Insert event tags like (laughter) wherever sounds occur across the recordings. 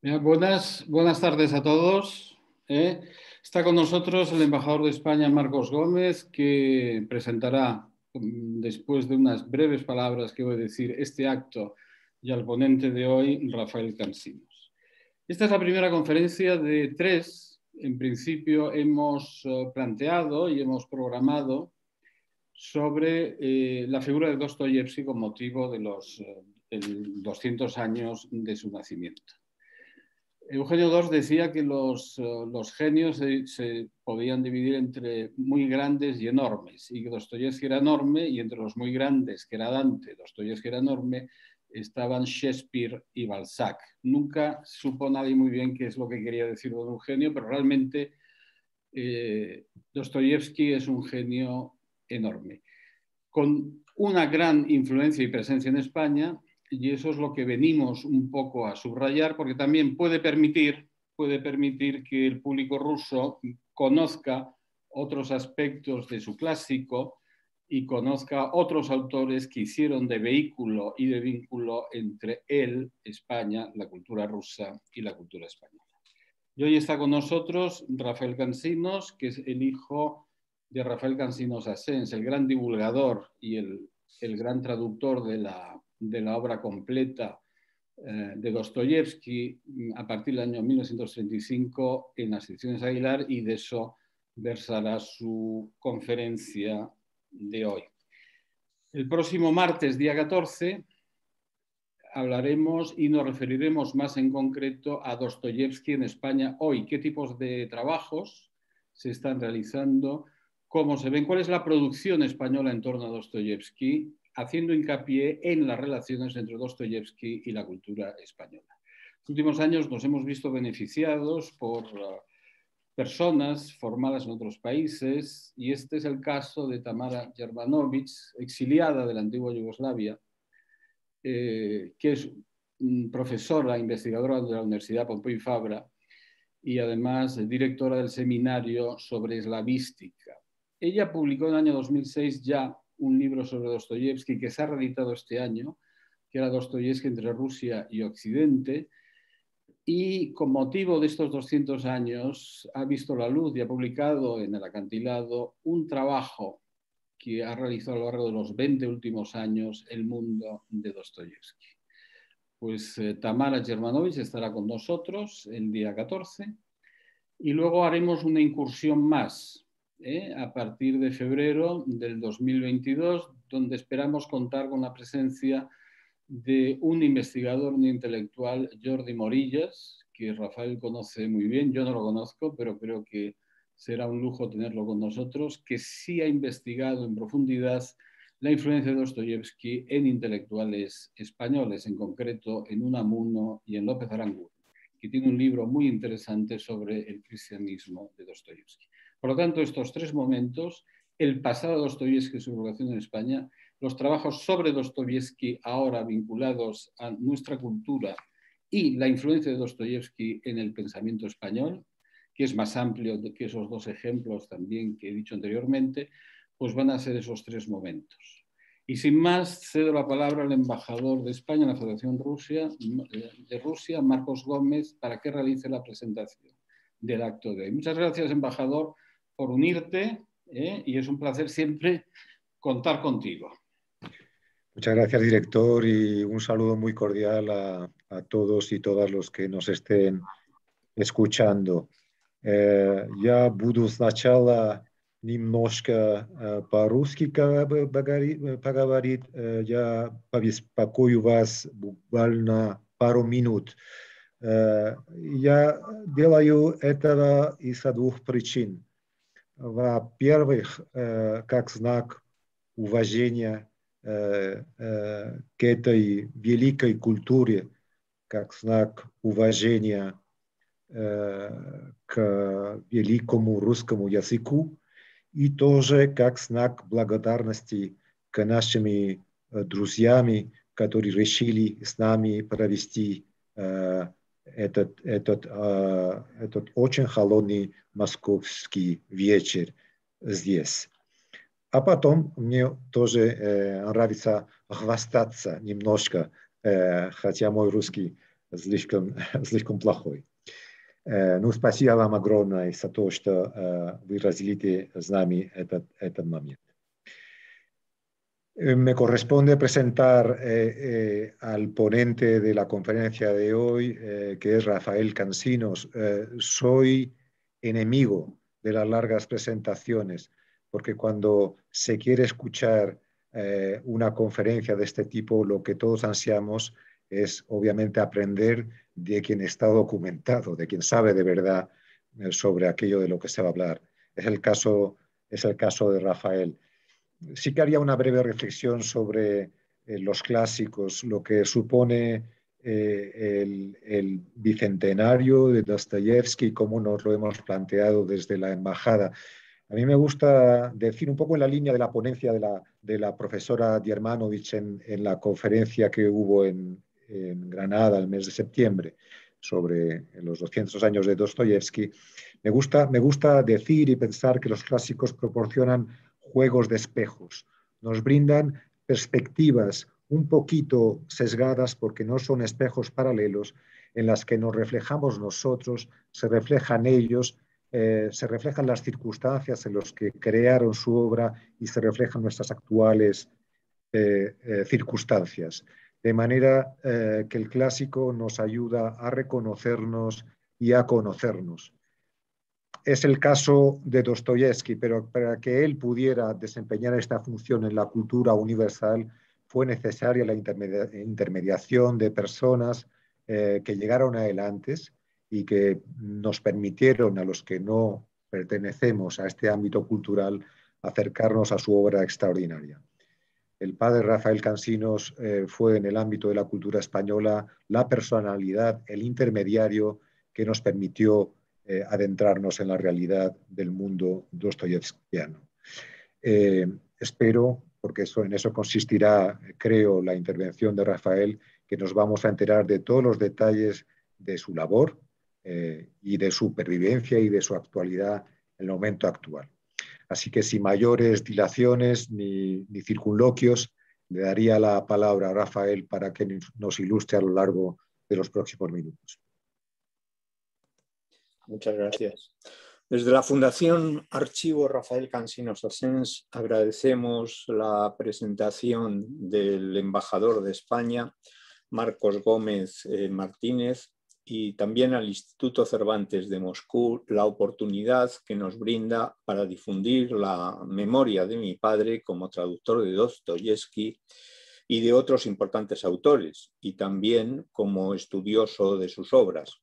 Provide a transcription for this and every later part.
Buenas, tardes a todos. ¿eh? Está con nosotros el embajador de España, Marcos Gómez, que presentará, mm, después de unas breves palabras que voy a decir, este acto y al ponente de hoy, Rafael Cansinos. Esta es la primera conferencia de tres. En principio hemos eh, planteado y hemos programado sobre eh, la figura de Dostoyevsky con motivo de los 200 años de su nacimiento. Eugenio II decía que los, eh, genios se, podían dividir entre muy grandes y enormes, y que Dostoyevsky era enorme, y entre los muy grandes, que era Dante, Dostoyevsky era enorme, estaban Shakespeare y Balzac. Nunca supo nadie muy bien qué es lo que quería decir don Eugenio, pero realmente eh, Dostoyevsky es un genio enorme, con una gran influencia y presencia en España, y eso es lo que venimos un poco a subrayar, porque también puede permitir, puede permitir que el público ruso conozca otros aspectos de su clásico y conozca otros autores que hicieron de vehículo y de vínculo entre él, España, la cultura rusa y la cultura española. Y hoy está con nosotros Rafael Cansinos, que es el hijo de Rafael Cansinos Asens, el gran divulgador y el, el gran traductor de la de la obra completa eh, de Dostoyevsky a partir del año 1935 en las ediciones Aguilar y de eso versará su conferencia de hoy. El próximo martes, día 14, hablaremos y nos referiremos más en concreto a Dostoyevsky en España hoy, qué tipos de trabajos se están realizando, cómo se ven, cuál es la producción española en torno a Dostoyevsky haciendo hincapié en las relaciones entre Dostoyevsky y la cultura española. En los últimos años nos hemos visto beneficiados por uh, personas formadas en otros países y este es el caso de Tamara Jermanovic, exiliada de la antigua Yugoslavia, eh, que es profesora, investigadora de la Universidad Pompeu Fabra y además directora del seminario sobre eslavística. Ella publicó en el año 2006 ya un libro sobre Dostoyevsky que se ha reeditado este año, que era Dostoyevsky entre Rusia y Occidente, y con motivo de estos 200 años ha visto la luz y ha publicado en el acantilado un trabajo que ha realizado a lo largo de los 20 últimos años el mundo de Dostoyevsky. Pues eh, Tamara Germanovich estará con nosotros el día 14 y luego haremos una incursión más ¿eh? a partir de febrero del 2022, donde esperamos contar con la presencia de un investigador, un intelectual, Jordi Morillas, que Rafael conoce muy bien, yo no lo conozco, pero creo que será un lujo tenerlo con nosotros, que sí ha investigado en profundidad la influencia de Dostoyevsky en intelectuales españoles, en concreto en Unamuno y en López Aranguren, que tiene un libro muy interesante sobre el cristianismo de Dostoyevsky. Por lo tanto, estos tres momentos, el pasado de Dostoyevsky, su educación en España, los trabajos sobre Dostoyevsky ahora vinculados a nuestra cultura y la influencia de Dostoyevsky en el pensamiento español, que es más amplio que esos dos ejemplos también que he dicho anteriormente, pues van a ser esos tres momentos. Y sin más, cedo la palabra al embajador de España en la Federación Rusia, de Rusia, Marcos Gómez, para que realice la presentación del acto de hoy. Muchas gracias, embajador por unirte ¿eh? y es un placer siempre contar contigo. Muchas gracias, director, y un saludo muy cordial a, todos y todas los que nos estén escuchando. Eh, я буду сначала немножко по-русски поговорить. Я побеспокою вас буквально пару минут. Я делаю этого из-за двух причин. Во-первых, э, как знак уважения э, э, к этой великой культуре, как знак уважения к великому русскому языку и тоже как знак благодарности к нашим друзьям, которые решили с нами провести этот, этот, этот очень холодный московский вечер здесь. А потом мне тоже э, нравится хвастаться немножко, э, хотя мой русский слишком, (laughs) слишком плохой. Ну, спасибо вам огромное за то, что вы разделите с нами этот, этот момент. Me corresponde presentar eh, eh, al ponente de la conferencia de hoy, eh, que es Rafael Cansinos. soy enemigo de las largas presentaciones, porque cuando se quiere escuchar una conferencia de este tipo, lo que todos ansiamos es obviamente aprender de quien está documentado, de quien sabe de verdad sobre aquello de lo que se va a hablar. Es el caso, es el caso de Rafael sí que haría una breve reflexión sobre eh, los clásicos, lo que supone eh, el, bicentenario de Dostoyevsky, cómo nos lo hemos planteado desde la embajada. A mí me gusta decir un poco en la línea de la ponencia de la, profesora Diermanovich en, la conferencia que hubo en, Granada el mes de septiembre sobre los 200 años de Dostoyevsky. Me gusta, me gusta decir y pensar que los clásicos proporcionan juegos de espejos. Nos brindan perspectivas un poquito sesgadas porque no son espejos paralelos en las que nos reflejamos nosotros, se reflejan ellos, eh, se reflejan las circunstancias en las que crearon su obra y se reflejan nuestras actuales eh, eh, circunstancias. De manera que el clásico nos ayuda a reconocernos y a conocernos es el caso de Dostoyevsky, pero para que él pudiera desempeñar esta función en la cultura universal fue necesaria la intermediación de personas eh, que llegaron a él antes y que nos permitieron a los que no pertenecemos a este ámbito cultural acercarnos a su obra extraordinaria. El padre Rafael Cansinos eh, fue en el ámbito de la cultura española la personalidad, el intermediario que nos permitió eh, adentrarnos en la realidad del mundo dostoyevskiano. Eh, espero, porque eso, en eso consistirá, creo, la intervención de Rafael, que nos vamos a enterar de todos los detalles de su labor eh, y de su pervivencia y de su actualidad en el momento actual. Así que sin mayores dilaciones ni, ni circunloquios, le daría la palabra a Rafael para que nos ilustre a lo largo de los próximos minutos. Muchas gracias. Desde la Fundación Archivo Rafael Cansinos Asens agradecemos la presentación del embajador de España, Marcos Gómez eh, Martínez, y también al Instituto Cervantes de Moscú la oportunidad que nos brinda para difundir la memoria de mi padre como traductor de Dostoyevsky y de otros importantes autores, y también como estudioso de sus obras.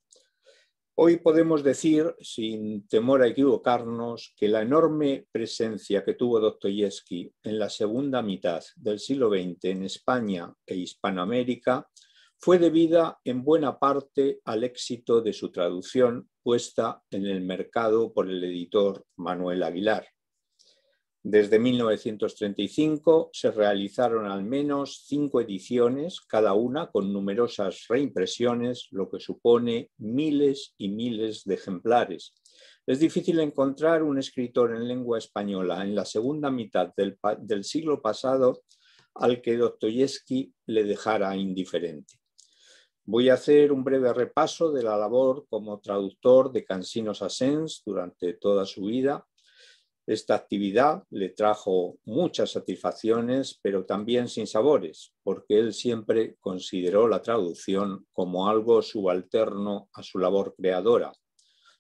Hoy podemos decir, sin temor a equivocarnos, que la enorme presencia que tuvo Dostoyevsky en la segunda mitad del siglo XX en España e Hispanoamérica fue debida en buena parte al éxito de su traducción puesta en el mercado por el editor Manuel Aguilar. Desde 1935 se realizaron al menos cinco ediciones, cada una con numerosas reimpresiones, lo que supone miles y miles de ejemplares. Es difícil encontrar un escritor en lengua española en la segunda mitad del, siglo pasado al que Dostoyevsky le dejara indiferente. Voy a hacer un breve repaso de la labor como traductor de Cansinos Asens durante toda su vida esta actividad le trajo muchas satisfacciones, pero también sin sabores, porque él siempre consideró la traducción como algo subalterno a su labor creadora.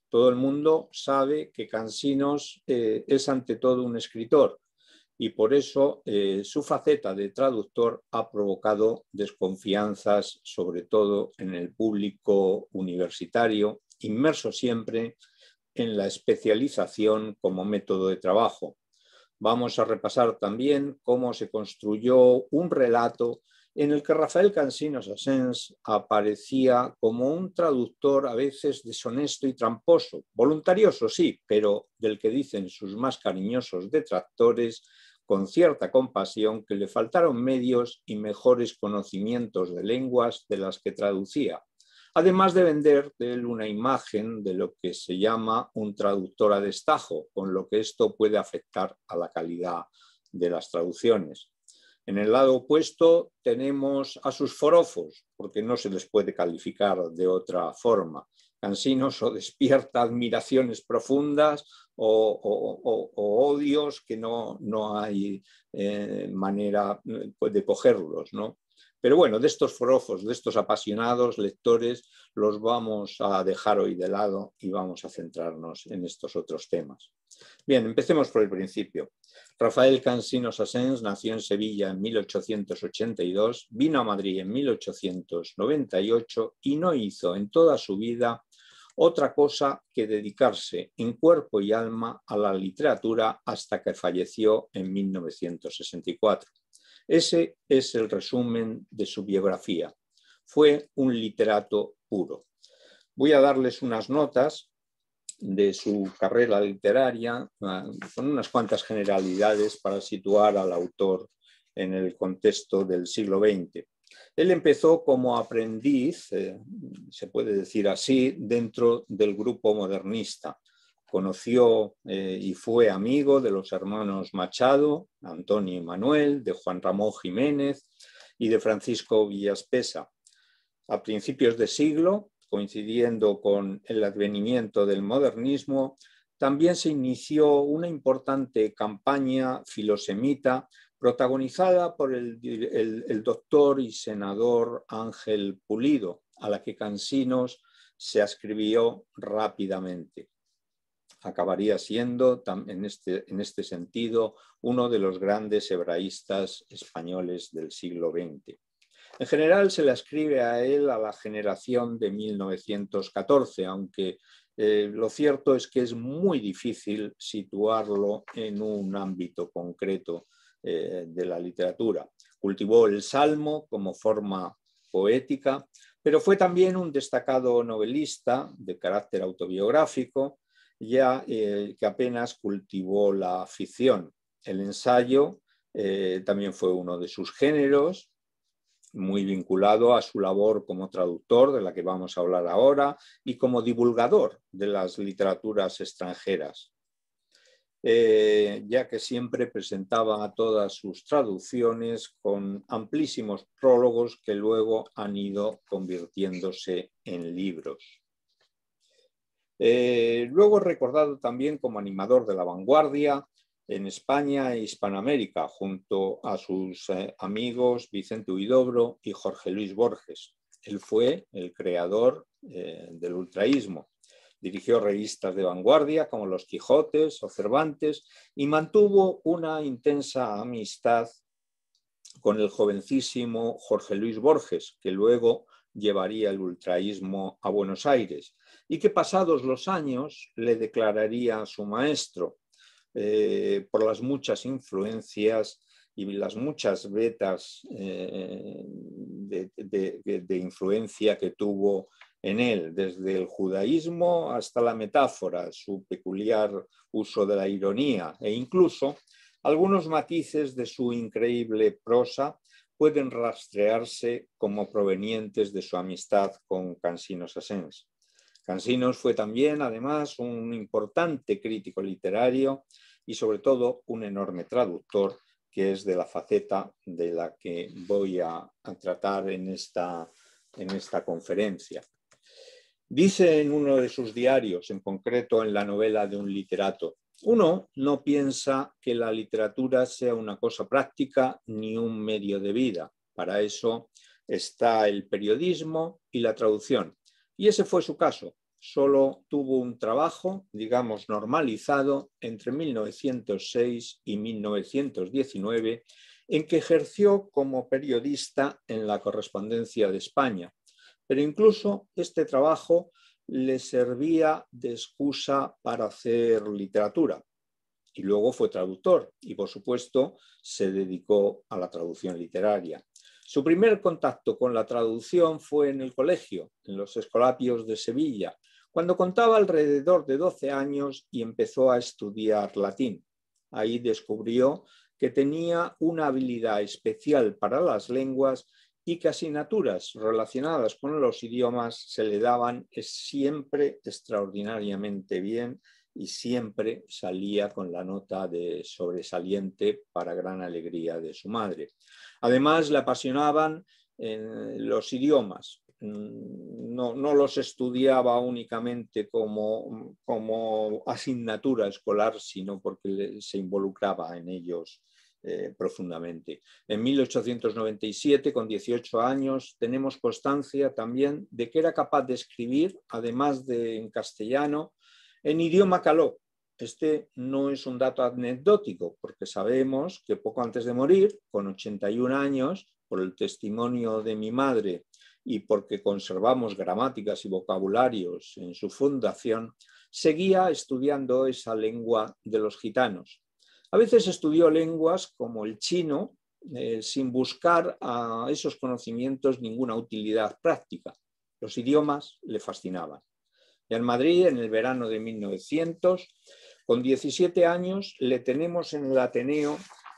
Todo el mundo sabe que Cansinos eh, es ante todo un escritor y por eso eh, su faceta de traductor ha provocado desconfianzas, sobre todo en el público universitario, inmerso siempre en la especialización como método de trabajo. Vamos a repasar también cómo se construyó un relato en el que Rafael Cansinos Asens aparecía como un traductor a veces deshonesto y tramposo, voluntarioso sí, pero del que dicen sus más cariñosos detractores con cierta compasión que le faltaron medios y mejores conocimientos de lenguas de las que traducía además de vender de él una imagen de lo que se llama un traductor a destajo, con lo que esto puede afectar a la calidad de las traducciones. En el lado opuesto tenemos a sus forofos, porque no se les puede calificar de otra forma. Cansinos o despierta admiraciones profundas o, odios que no, no hay eh, manera pues, de cogerlos. ¿no? Pero bueno, de estos forofos, de estos apasionados lectores, los vamos a dejar hoy de lado y vamos a centrarnos en estos otros temas. Bien, empecemos por el principio. Rafael Cansinos Asens nació en Sevilla en 1882, vino a Madrid en 1898 y no hizo en toda su vida otra cosa que dedicarse en cuerpo y alma a la literatura hasta que falleció en 1964. Ese es el resumen de su biografía. Fue un literato puro. Voy a darles unas notas de su carrera literaria ah, con unas cuantas generalidades para situar al autor en el contexto del siglo XX. Él empezó como aprendiz, eh, se puede decir así, dentro del grupo modernista conoció eh, y fue amigo de los hermanos Machado, Antonio y Manuel, de Juan Ramón Jiménez y de Francisco Villaspesa. A principios de siglo, coincidiendo con el advenimiento del modernismo, también se inició una importante campaña filosemita protagonizada por el, el doctor y senador Ángel Pulido, a la que Cansinos se ascribió rápidamente acabaría siendo en este, en este sentido uno de los grandes hebraístas españoles del siglo XX. En general se le ascribe a él a la generación de 1914, aunque eh, lo cierto es que es muy difícil situarlo en un ámbito concreto eh, de la literatura. Cultivó el salmo como forma poética, pero fue también un destacado novelista de carácter autobiográfico, ya eh, que apenas cultivó la ficción. El ensayo eh, también fue uno de sus géneros, muy vinculado a su labor como traductor, de la que vamos a hablar ahora, y como divulgador de las literaturas extranjeras, eh, ya que siempre presentaba todas sus traducciones con amplísimos prólogos que luego han ido convirtiéndose en libros. Eh, luego recordado también como animador de la vanguardia en España e Hispanoamérica, junto a sus eh, amigos Vicente Huidobro y Jorge Luis Borges. Él fue el creador eh, del ultraísmo. Dirigió revistas de vanguardia como Los Quijotes o Cervantes y mantuvo una intensa amistad con el jovencísimo Jorge Luis Borges, que luego llevaría el ultraísmo a Buenos Aires y que pasados los años le declararía a su maestro eh, por las muchas influencias y las muchas vetas eh, de, influencia que tuvo en él, desde el judaísmo hasta la metáfora, su peculiar uso de la ironía e incluso algunos matices de su increíble prosa pueden rastrearse como provenientes de su amistad con Cansinos Asens. Cansinos fue también, además, un importante crítico literario y sobre todo un enorme traductor, que es de la faceta de la que voy a, tratar en esta, en esta conferencia. Dice en uno de sus diarios, en concreto en la novela de un literato, uno no piensa que la literatura sea una cosa práctica ni un medio de vida. Para eso está el periodismo y la traducción. Y ese fue su caso. Solo tuvo un trabajo, digamos, normalizado entre 1906 y 1919, en que ejerció como periodista en la correspondencia de España. Pero incluso este trabajo le servía de excusa para hacer literatura. Y luego fue traductor y, por supuesto, se dedicó a la traducción literaria. Su primer contacto con la traducción fue en el colegio, en los Escolapios de Sevilla, cuando contaba alrededor de 12 años y empezó a estudiar latín. Ahí descubrió que tenía una habilidad especial para las lenguas y que asignaturas relacionadas con los idiomas se le daban siempre extraordinariamente bien y siempre salía con la nota de sobresaliente para gran alegría de su madre. Además, le apasionaban eh, los idiomas. Mm, no, los estudiaba únicamente como, como asignatura escolar, sino porque se involucraba en ellos eh, profundamente. En 1897, con 18 años, tenemos constancia también de que era capaz de escribir, además de en castellano, en idioma caló. Este no es un dato anecdótico, porque sabemos que poco antes de morir, con 81 años, por el testimonio de mi madre y porque conservamos gramáticas y vocabularios en su fundación, seguía estudiando esa lengua de los gitanos, a veces estudió lenguas como el chino eh, sin buscar a esos conocimientos ninguna utilidad práctica. Los idiomas le fascinaban. En Madrid, en el verano de 1900, con 17 años, le tenemos en el Ateneo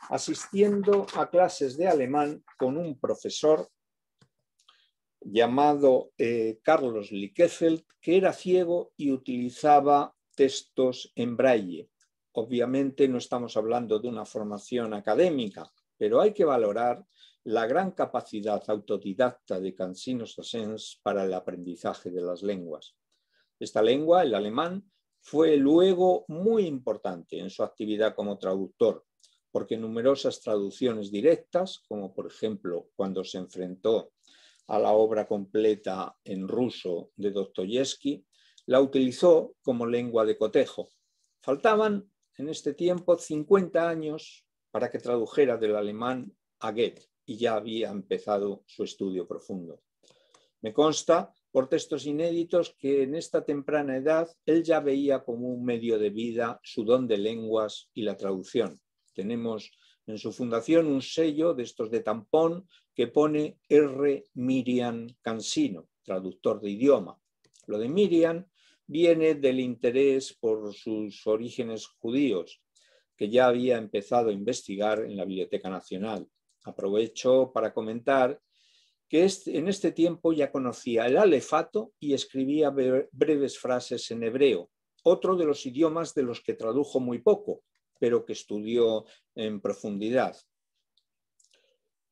asistiendo a clases de alemán con un profesor llamado eh, Carlos Lickefeld, que era ciego y utilizaba textos en braille. Obviamente no estamos hablando de una formación académica, pero hay que valorar la gran capacidad autodidacta de Cansino Sassens para el aprendizaje de las lenguas. Esta lengua, el alemán, fue luego muy importante en su actividad como traductor, porque numerosas traducciones directas, como por ejemplo cuando se enfrentó a la obra completa en ruso de Dostoyevsky, la utilizó como lengua de cotejo. Faltaban en este tiempo 50 años para que tradujera del alemán a Goethe y ya había empezado su estudio profundo. Me consta por textos inéditos que en esta temprana edad él ya veía como un medio de vida su don de lenguas y la traducción. Tenemos en su fundación un sello de estos de tampón que pone R. Miriam Cansino, traductor de idioma. Lo de Miriam viene del interés por sus orígenes judíos, que ya había empezado a investigar en la Biblioteca Nacional. Aprovecho para comentar que en este tiempo ya conocía el alefato y escribía breves frases en hebreo, otro de los idiomas de los que tradujo muy poco, pero que estudió en profundidad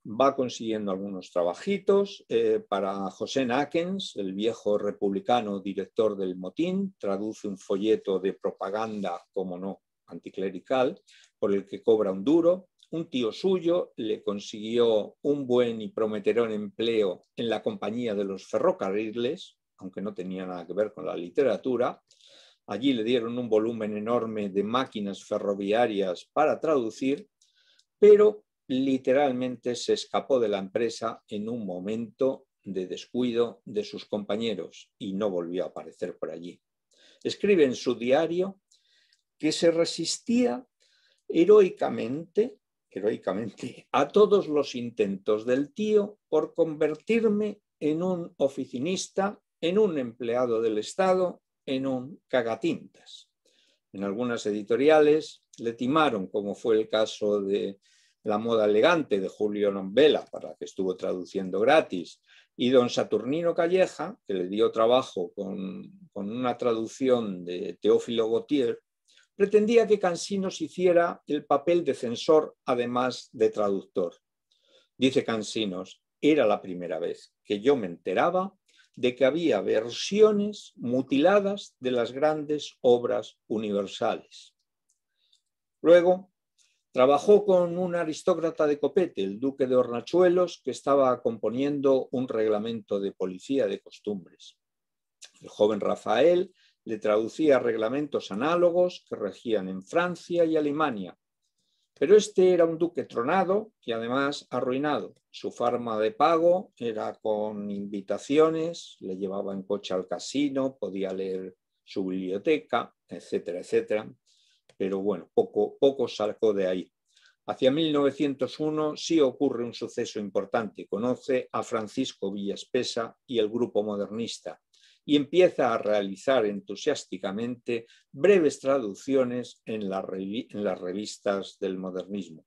va consiguiendo algunos trabajitos eh, para José Nakens, el viejo republicano director del motín, traduce un folleto de propaganda, como no, anticlerical, por el que cobra un duro. Un tío suyo le consiguió un buen y prometedor empleo en la compañía de los ferrocarriles, aunque no tenía nada que ver con la literatura. Allí le dieron un volumen enorme de máquinas ferroviarias para traducir, pero literalmente se escapó de la empresa en un momento de descuido de sus compañeros y no volvió a aparecer por allí. Escribe en su diario que se resistía heroicamente, heroicamente a todos los intentos del tío por convertirme en un oficinista, en un empleado del Estado, en un cagatintas. En algunas editoriales le timaron, como fue el caso de la moda elegante de Julio Nombela, para la que estuvo traduciendo gratis, y don Saturnino Calleja, que le dio trabajo con, una traducción de Teófilo Gautier, pretendía que Cansinos hiciera el papel de censor además de traductor. Dice Cansinos, era la primera vez que yo me enteraba de que había versiones mutiladas de las grandes obras universales. Luego, Trabajó con un aristócrata de Copete, el duque de Hornachuelos, que estaba componiendo un reglamento de policía de costumbres. El joven Rafael le traducía reglamentos análogos que regían en Francia y Alemania. Pero este era un duque tronado y además arruinado. Su forma de pago era con invitaciones, le llevaba en coche al casino, podía leer su biblioteca, etcétera, etcétera pero bueno, poco, poco de ahí. Hacia 1901 sí ocurre un suceso importante. Conoce a Francisco Villaspesa y el grupo modernista y empieza a realizar entusiásticamente breves traducciones en, en las revistas del modernismo.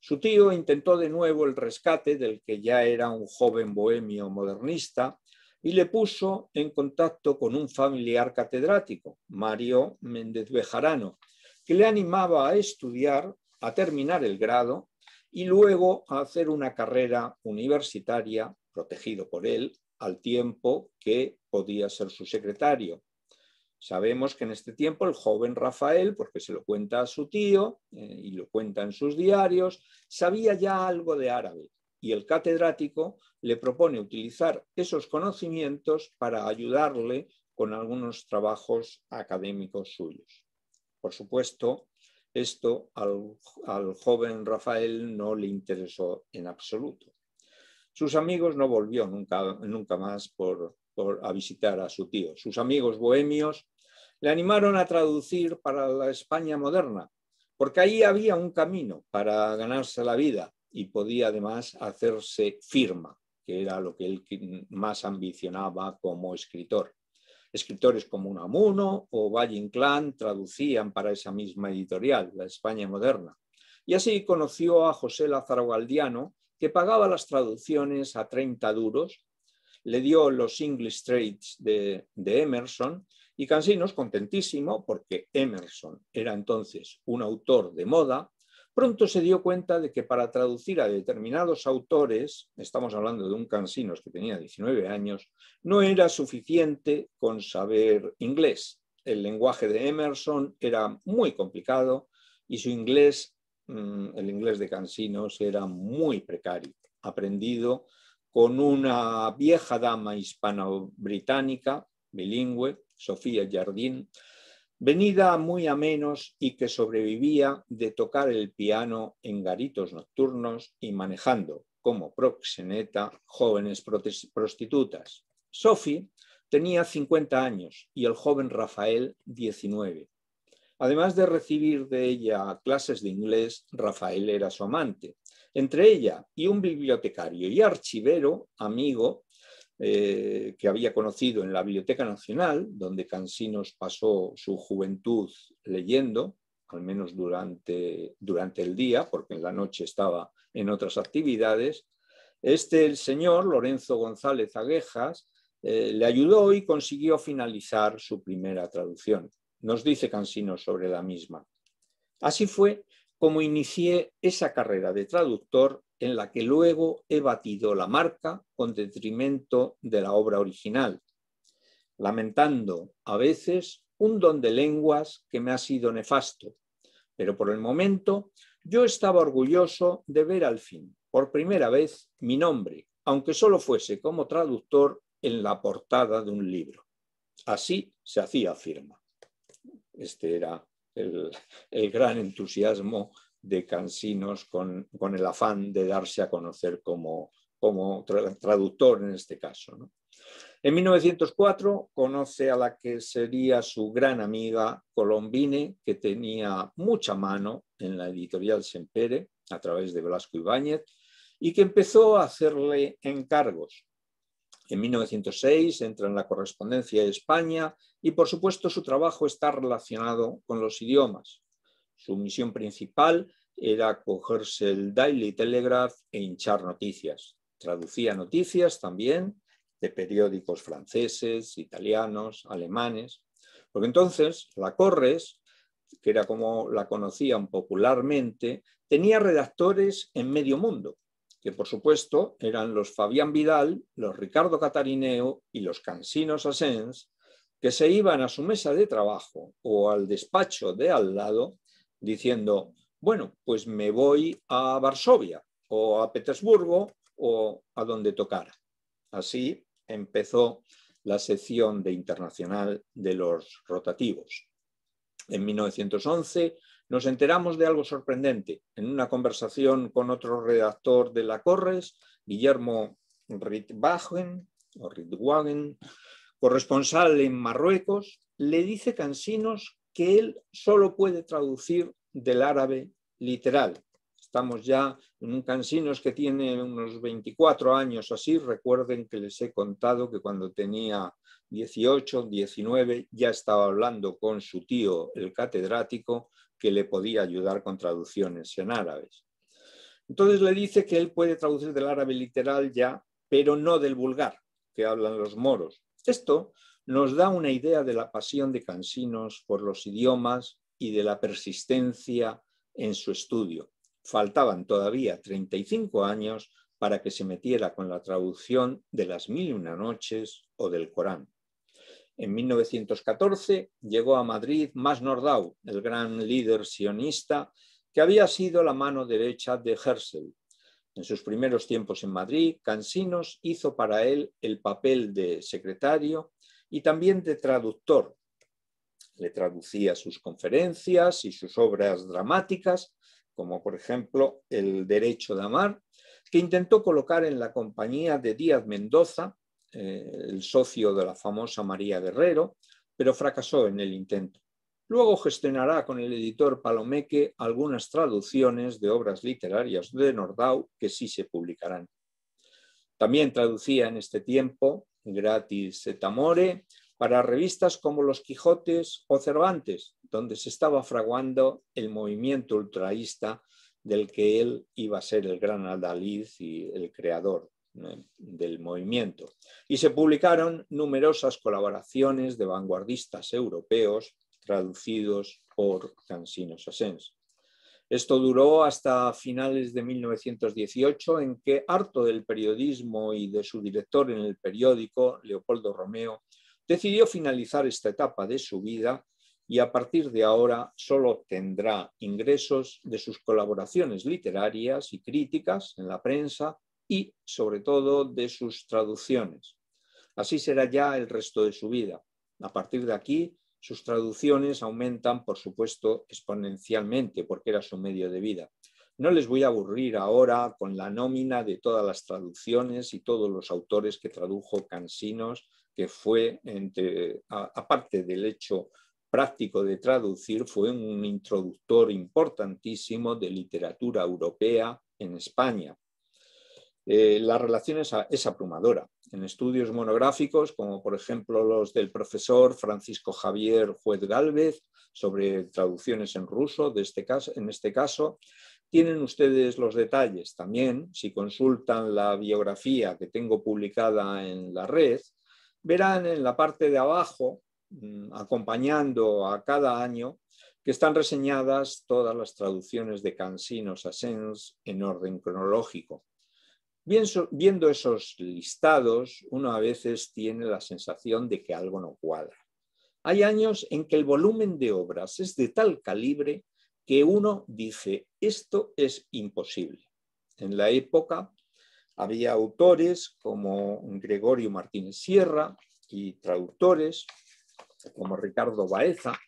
Su tío intentó de nuevo el rescate del que ya era un joven bohemio modernista, y le puso en contacto con un familiar catedrático, Mario Méndez Bejarano, que le animaba a estudiar, a terminar el grado y luego a hacer una carrera universitaria protegido por él al tiempo que podía ser su secretario. Sabemos que en este tiempo el joven Rafael, porque se lo cuenta a su tío eh, y lo cuenta en sus diarios, sabía ya algo de árabe y el catedrático le propone utilizar esos conocimientos para ayudarle con algunos trabajos académicos suyos. Por supuesto, esto al, joven Rafael no le interesó en absoluto. Sus amigos no volvió nunca, nunca más por, a visitar a su tío. Sus amigos bohemios le animaron a traducir para la España moderna, porque ahí había un camino para ganarse la vida y podía además hacerse firma, que era lo que él más ambicionaba como escritor. Escritores como Unamuno o Valle Inclán traducían para esa misma editorial, la España moderna. Y así conoció a José Lázaro Galdiano, que pagaba las traducciones a 30 duros, le dio los English Trades de, de Emerson y Cansinos, contentísimo, porque Emerson era entonces un autor de moda, pronto se dio cuenta de que para traducir a determinados autores, estamos hablando de un Cansinos que tenía 19 años, no era suficiente con saber inglés. El lenguaje de Emerson era muy complicado y su inglés, el inglés de Cansinos, era muy precario, aprendido con una vieja dama hispano-británica, bilingüe, Sofía Jardín, venida muy a menos y que sobrevivía de tocar el piano en garitos nocturnos y manejando como proxeneta jóvenes prostitutas. Sophie tenía 50 años y el joven Rafael 19. Además de recibir de ella clases de inglés, Rafael era su amante. Entre ella y un bibliotecario y archivero, amigo, eh, que había conocido en la Biblioteca Nacional, donde Cansinos pasó su juventud leyendo, al menos durante, durante el día, porque en la noche estaba en otras actividades. Este, el señor Lorenzo González Aguejas, eh, le ayudó y consiguió finalizar su primera traducción. Nos dice Cansinos sobre la misma. Así fue como inicié esa carrera de traductor en la que luego he batido la marca con detrimento de la obra original, lamentando a veces un don de lenguas que me ha sido nefasto, pero por el momento yo estaba orgulloso de ver al fin, por primera vez, mi nombre, aunque solo fuese como traductor en la portada de un libro. Así se hacía firma. Este era el, gran entusiasmo de Cansinos con, el afán de darse a conocer como, traductor en este caso. En 1904 conoce a la que sería su gran amiga Colombine, que tenía mucha mano en la editorial Sempere a través de Velasco Ibáñez y que empezó a hacerle encargos. En 1906 entra en la correspondencia de España y por supuesto su trabajo está relacionado con los idiomas. Su misión principal era cogerse el Daily Telegraph e hinchar noticias. Traducía noticias también de periódicos franceses, italianos, alemanes, porque entonces la Corres, que era como la conocían popularmente, tenía redactores en medio mundo, que por supuesto eran los Fabián Vidal, los Ricardo Catarineo y los Cansinos Asens, que se iban a su mesa de trabajo o al despacho de al lado diciendo, bueno, pues me voy a Varsovia o a Petersburgo o a donde tocara. Así empezó la sección de internacional de los rotativos. En 1911 nos enteramos de algo sorprendente. En una conversación con otro redactor de la Corres, Guillermo Ritwagen, o Ritwagen, corresponsal en Marruecos, le dice Cansinos que él solo puede traducir del árabe literal. Estamos ya en un Cansinos que tiene unos 24 años así. Recuerden que les he contado que cuando tenía 18, 19 ya estaba hablando con su tío, el catedrático, que le podía ayudar con traducciones en árabes. Entonces le dice que él puede traducir del árabe literal ya, pero no del vulgar. que hablan los moros. Esto nos da una idea de la pasión de Cansinos por los idiomas y de la persistencia en su estudio. Faltaban todavía 35 años para que se metiera con la traducción de las Mil y una Noches o del Corán. En 1914 llegó a Madrid Mas Nordau, el gran líder sionista que había sido la mano derecha de Herzl. En sus primeros tiempos en Madrid, Cansinos hizo para él el papel de secretario y también de traductor. Le traducía sus conferencias y sus obras dramáticas, como por ejemplo El Derecho de Amar, que intentó colocar en la compañía de Díaz Mendoza, eh, el socio de la famosa María Guerrero, pero fracasó en el intento. Luego gestionará con el editor Palomeque algunas traducciones de obras literarias de Nordau que sí se publicarán. También traducía en este tiempo, gratis et amore, para revistas como Los Quijotes o Cervantes, donde se estaba fraguando el movimiento ultraísta del que él iba a ser el gran adalid y el creador del movimiento. Y se publicaron numerosas colaboraciones de vanguardistas europeos traducidos por Cansino Sassens. Esto duró hasta finales de 1918, en que, harto del periodismo y de su director en el periódico, Leopoldo Romeo, decidió finalizar esta etapa de su vida y a partir de ahora solo tendrá ingresos de sus colaboraciones literarias y críticas en la prensa y, sobre todo, de sus traducciones. Así será ya el resto de su vida. A partir de aquí, sus traducciones aumentan, por supuesto, exponencialmente, porque era su medio de vida. No les voy a aburrir ahora con la nómina de todas las traducciones y todos los autores que tradujo Cansinos, que fue, entre, aparte del hecho práctico de traducir, fue un introductor importantísimo de literatura europea en España. Eh, la relación es, abrumadora. En estudios monográficos, como por ejemplo los del profesor Francisco Javier Juez Galvez sobre traducciones en ruso, este en este caso, tienen ustedes los detalles. También, si consultan la biografía que tengo publicada en la red, verán en la parte de abajo, mm, acompañando a cada año, que están reseñadas todas las traducciones de Cansinos a Sens en orden cronológico viendo esos listados, uno a veces tiene la sensación de que algo no cuadra. Hay años en que el volumen de obras es de tal calibre que uno dice, esto es imposible. En la época había autores como Gregorio Martínez Sierra y traductores como Ricardo Baeza,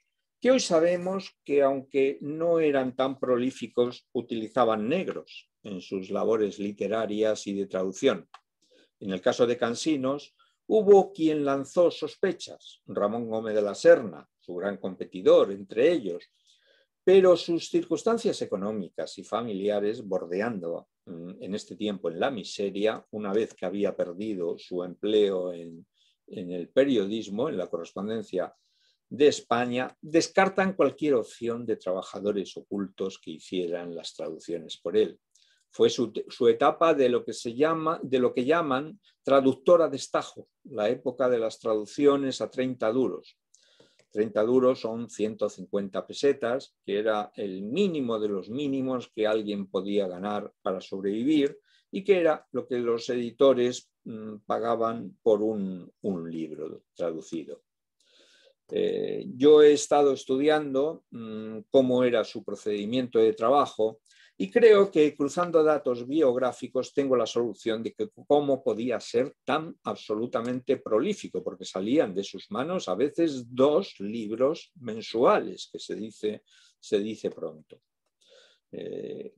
que hoy sabemos que aunque no eran tan prolíficos, utilizaban negros en sus labores literarias y de traducción. En el caso de Cansinos, hubo quien lanzó sospechas, Ramón Gómez de la Serna, su gran competidor entre ellos, pero sus circunstancias económicas y familiares, bordeando mm, en este tiempo en la miseria, una vez que había perdido su empleo en, en el periodismo, en la correspondencia de España, descartan cualquier opción de trabajadores ocultos que hicieran las traducciones por él. Fue su, etapa de lo, que se llama, de lo que llaman traductora de estajo, la época de las traducciones a 30 duros. 30 duros son 150 pesetas, que era el mínimo de los mínimos que alguien podía ganar para sobrevivir y que era lo que los editores mm, pagaban por un, libro traducido. Eh, yo he estado estudiando mm, cómo era su procedimiento de trabajo y creo que cruzando datos biográficos tengo la solución de que cómo podía ser tan absolutamente prolífico, porque salían de sus manos a veces dos libros mensuales, que se dice, se dice pronto. Eh,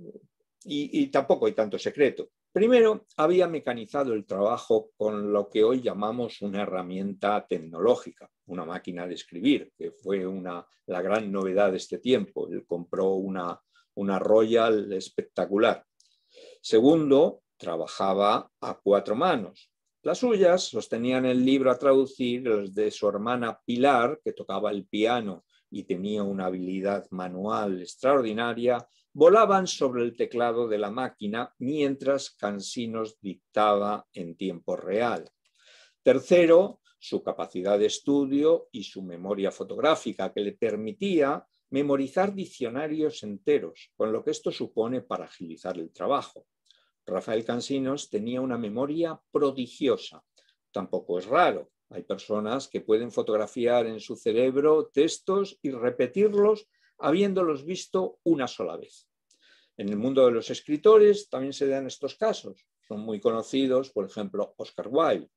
y, y tampoco hay tanto secreto. Primero, había mecanizado el trabajo con lo que hoy llamamos una herramienta tecnológica, una máquina de escribir, que fue una, la gran novedad de este tiempo. Él compró una, una Royal espectacular. Segundo, trabajaba a cuatro manos. Las suyas sostenían el libro a traducir, los de su hermana Pilar, que tocaba el piano y tenía una habilidad manual extraordinaria, volaban sobre el teclado de la máquina mientras Cansinos dictaba en tiempo real. Tercero, su capacidad de estudio y su memoria fotográfica, que le permitía memorizar diccionarios enteros, con lo que esto supone para agilizar el trabajo. Rafael Cansinos tenía una memoria prodigiosa. Tampoco es raro. Hay personas que pueden fotografiar en su cerebro textos y repetirlos habiéndolos visto una sola vez. En el mundo de los escritores también se dan estos casos. Son muy conocidos, por ejemplo, Oscar Wilde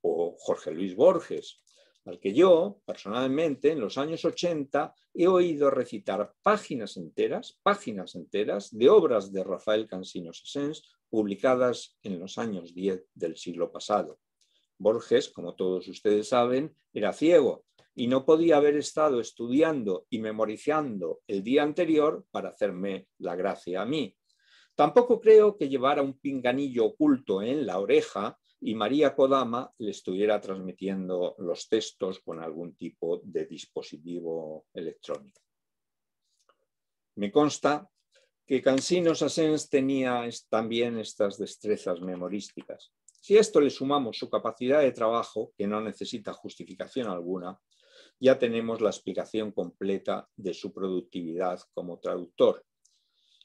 o Jorge Luis Borges, al que yo, personalmente, en los años 80 he oído recitar páginas enteras, páginas enteras de obras de Rafael Cansinos Sens publicadas en los años 10 del siglo pasado. Borges, como todos ustedes saben, era ciego y no podía haber estado estudiando y memorizando el día anterior para hacerme la gracia a mí. Tampoco creo que llevara un pinganillo oculto en la oreja y María Kodama le estuviera transmitiendo los textos con algún tipo de dispositivo electrónico. Me consta que Cansinos Asens tenía también estas destrezas memorísticas. Si a esto le sumamos su capacidad de trabajo, que no necesita justificación alguna, ya tenemos la explicación completa de su productividad como traductor.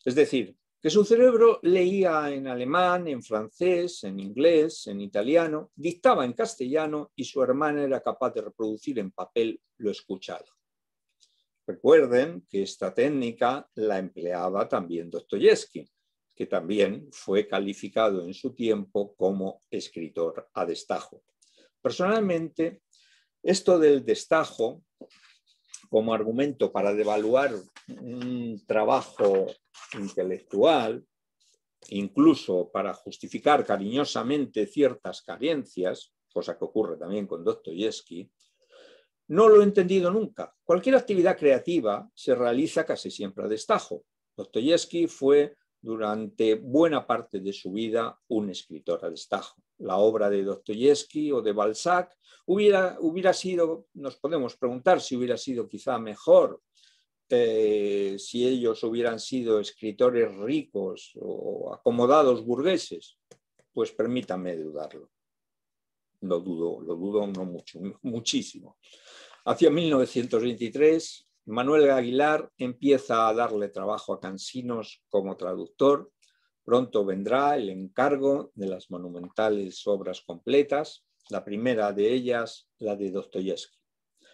Es decir, que su cerebro leía en alemán, en francés, en inglés, en italiano, dictaba en castellano y su hermana era capaz de reproducir en papel lo escuchado. Recuerden que esta técnica la empleaba también Dostoyevsky, que también fue calificado en su tiempo como escritor a destajo. Personalmente, esto del destajo como argumento para devaluar un trabajo intelectual, incluso para justificar cariñosamente ciertas carencias, cosa que ocurre también con Dostoyevsky, no lo he entendido nunca. Cualquier actividad creativa se realiza casi siempre a destajo. Dostoyevsky fue durante buena parte de su vida un escritor a destajo. La obra de Dostoyevsky o de Balzac hubiera, hubiera sido, nos podemos preguntar si hubiera sido quizá mejor eh, si ellos hubieran sido escritores ricos o acomodados burgueses, pues permítanme dudarlo. Lo dudo, lo dudo no mucho, muchísimo. Hacia 1923, Manuel Aguilar empieza a darle trabajo a Cansinos como traductor. Pronto vendrá el encargo de las monumentales obras completas, la primera de ellas, la de Dostoyevsky.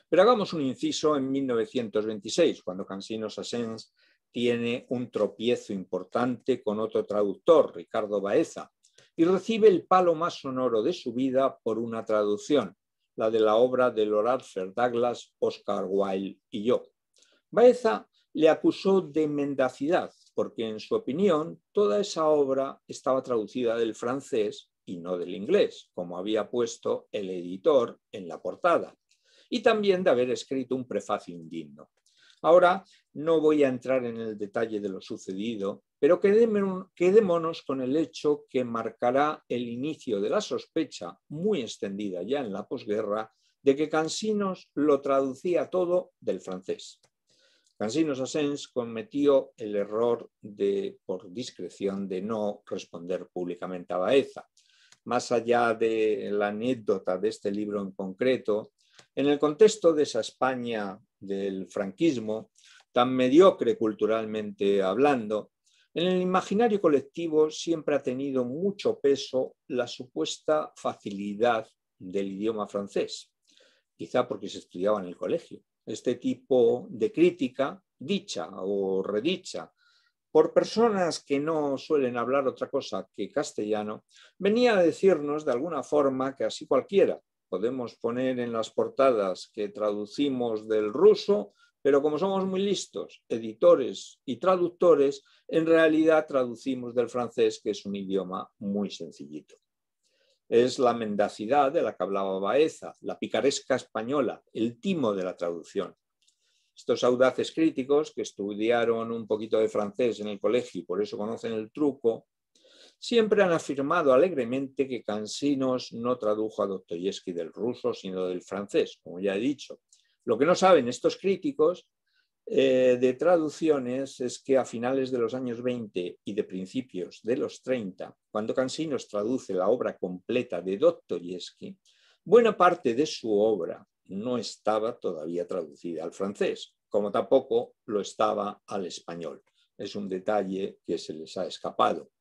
Pero hagamos un inciso en 1926, cuando Cansinos Asens tiene un tropiezo importante con otro traductor, Ricardo Baeza, y recibe el palo más sonoro de su vida por una traducción, la de la obra de Lord Arthur Douglas, Oscar Wilde y yo. Baeza le acusó de mendacidad, porque en su opinión toda esa obra estaba traducida del francés y no del inglés, como había puesto el editor en la portada y también de haber escrito un prefacio indigno. Ahora no voy a entrar en el detalle de lo sucedido, pero quedémonos con el hecho que marcará el inicio de la sospecha, muy extendida ya en la posguerra, de que Cansinos lo traducía todo del francés. Cansinos Asens cometió el error de, por discreción, de no responder públicamente a Baeza. Más allá de la anécdota de este libro en concreto, en el contexto de esa España del franquismo, tan mediocre culturalmente hablando, en el imaginario colectivo siempre ha tenido mucho peso la supuesta facilidad del idioma francés, quizá porque se estudiaba en el colegio. Este tipo de crítica, dicha o redicha, por personas que no suelen hablar otra cosa que castellano, venía a decirnos de alguna forma que así cualquiera, podemos poner en las portadas que traducimos del ruso, pero como somos muy listos, editores y traductores, en realidad traducimos del francés, que es un idioma muy sencillito. Es la mendacidad de la que hablaba Baeza, la picaresca española, el timo de la traducción. Estos audaces críticos que estudiaron un poquito de francés en el colegio y por eso conocen el truco, siempre han afirmado alegremente que Cansinos no tradujo a Dostoyevsky del ruso, sino del francés, como ya he dicho. Lo que no saben estos críticos eh, de traducciones es que a finales de los años 20 y de principios de los 30, cuando Cansinos traduce la obra completa de Dostoyevsky, Buena parte de su obra no estaba todavía traducida al francés, como tampoco lo estaba al español. Es un detalle que se les ha escapado.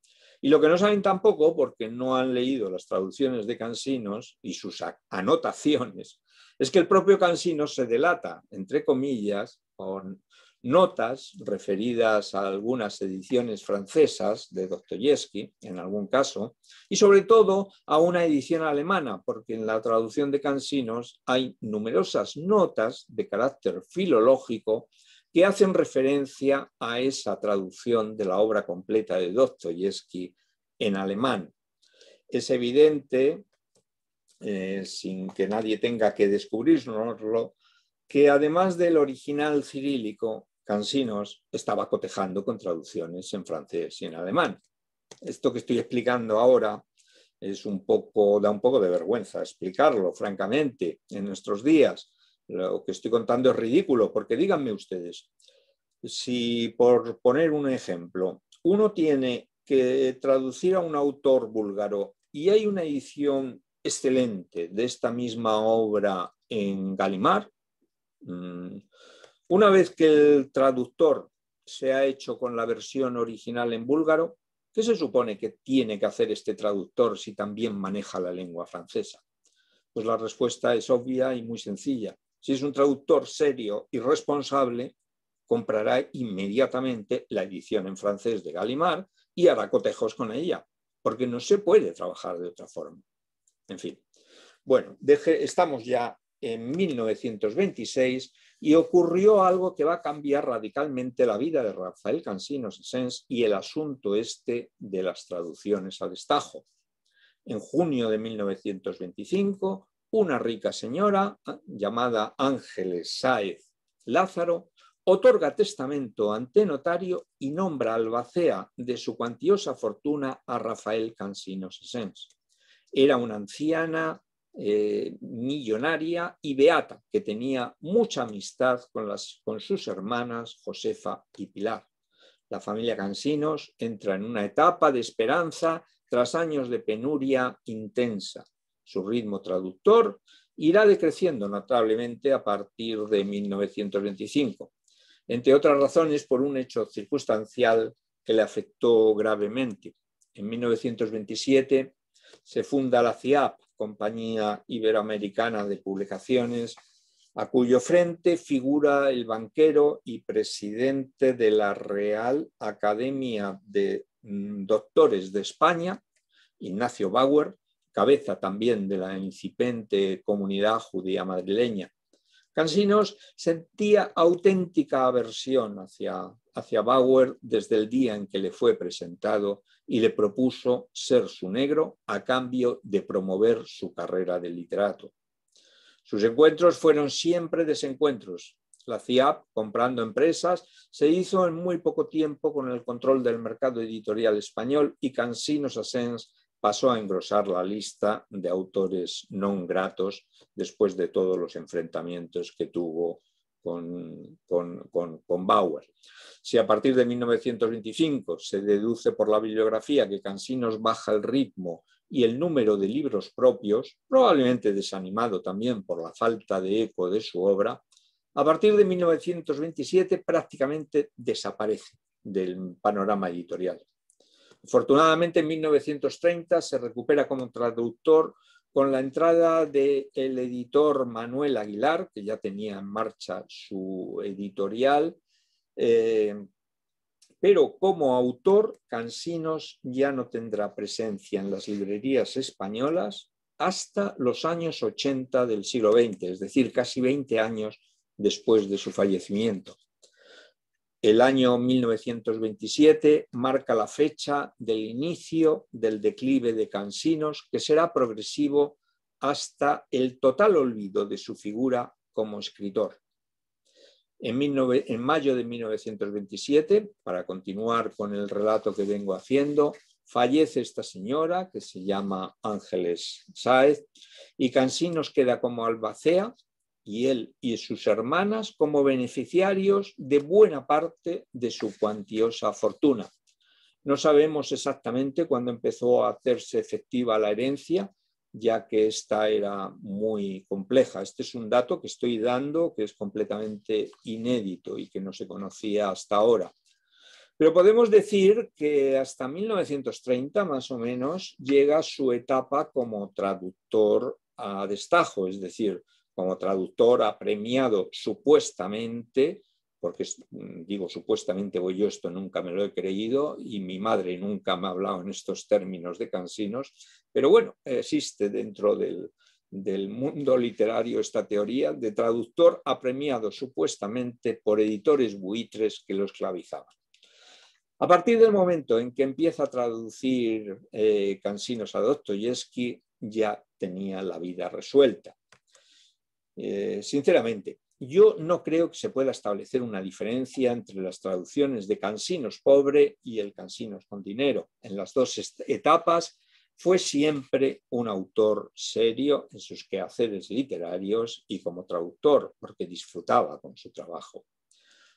Y lo que no saben tampoco, porque no han leído las traducciones de Cansinos y sus anotaciones, es que el propio Cansinos se delata, entre comillas, con notas referidas a algunas ediciones francesas de Dostoyevsky, en algún caso, y sobre todo a una edición alemana, porque en la traducción de Cansinos hay numerosas notas de carácter filológico que hacen referencia a esa traducción de la obra completa de Dostoyevsky en alemán. Es evidente, eh, sin que nadie tenga que descubrirnoslo, que además del original cirílico, Cansinos estaba cotejando con traducciones en francés y en alemán. Esto que estoy explicando ahora es un poco, da un poco de vergüenza explicarlo, francamente, en nuestros días. Lo que estoy contando es ridículo, porque díganme ustedes, si por poner un ejemplo, uno tiene que traducir a un autor búlgaro y hay una edición excelente de esta misma obra en Galimar, una vez que el traductor se ha hecho con la versión original en búlgaro, ¿qué se supone que tiene que hacer este traductor si también maneja la lengua francesa? Pues la respuesta es obvia y muy sencilla. Si es un traductor serio y responsable, comprará inmediatamente la edición en francés de Gallimard y hará cotejos con ella, porque no se puede trabajar de otra forma. En fin, bueno, estamos ya en 1926 y ocurrió algo que va a cambiar radicalmente la vida de Rafael Cansinos Sens y el asunto este de las traducciones al estajo. En junio de 1925, una rica señora ah, llamada Ángeles Sáez Lázaro otorga testamento ante notario y nombra albacea de su cuantiosa fortuna a Rafael Cansinos Sens. Era una anciana eh, millonaria y beata, que tenía mucha amistad con, las, con sus hermanas Josefa y Pilar. La familia Cansinos entra en una etapa de esperanza tras años de penuria intensa. Su ritmo traductor irá decreciendo notablemente a partir de 1925, entre otras razones por un hecho circunstancial que le afectó gravemente. En 1927 se funda la CIAP, Compañía Iberoamericana de Publicaciones, a cuyo frente figura el banquero y presidente de la Real Academia de mm, Doctores de España, Ignacio Bauer, cabeza también de la incipiente comunidad judía madrileña. Cansinos sentía auténtica aversión hacia, hacia Bauer desde el día en que le fue presentado y le propuso ser su negro a cambio de promover su carrera de literato. Sus encuentros fueron siempre desencuentros. La CIAP, comprando empresas, se hizo en muy poco tiempo con el control del mercado editorial español y Cansinos Asens pasó a engrosar la lista de autores no gratos después de todos los enfrentamientos que tuvo con, con, Bauer. Si a partir de 1925 se deduce por la bibliografía que Cansinos baja el ritmo y el número de libros propios, probablemente desanimado también por la falta de eco de su obra, a partir de 1927 prácticamente desaparece del panorama editorial. Afortunadamente, en 1930 se recupera como traductor con la entrada del editor Manuel Aguilar, que ya tenía en marcha su editorial, eh, pero como autor, Cansinos ya no tendrá presencia en las librerías españolas hasta los años 80 del siglo XX, es decir, casi 20 años después de su fallecimiento. El año 1927 marca la fecha del inicio del declive de Cansinos, que será progresivo hasta el total olvido de su figura como escritor. En, mayo de 1927, para continuar con el relato que vengo haciendo, fallece esta señora que se llama Ángeles Sáez y Cansinos queda como albacea y él y sus hermanas como beneficiarios de buena parte de su cuantiosa fortuna. No sabemos exactamente cuándo empezó a hacerse efectiva la herencia, ya que esta era muy compleja. Este es un dato que estoy dando que es completamente inédito y que no se conocía hasta ahora. Pero podemos decir que hasta 1930, más o menos, llega su etapa como traductor a destajo, es decir, como traductor apremiado supuestamente porque mm, digo supuestamente voy yo esto nunca me lo he creído y mi madre nunca me ha hablado en estos términos de cansinos, pero bueno, existe dentro del, del mundo literario esta teoría de traductor apremiado supuestamente por editores buitres que lo esclavizaban. A partir del momento en que empieza a traducir eh, Cansinos a Dostoyevsky, ya tenía la vida resuelta. Eh, sinceramente, yo no creo que se pueda establecer una diferencia entre las traducciones de Cansinos pobre y el Cansinos con dinero. En las dos etapas fue siempre un autor serio en sus quehaceres literarios y como traductor, porque disfrutaba con su trabajo.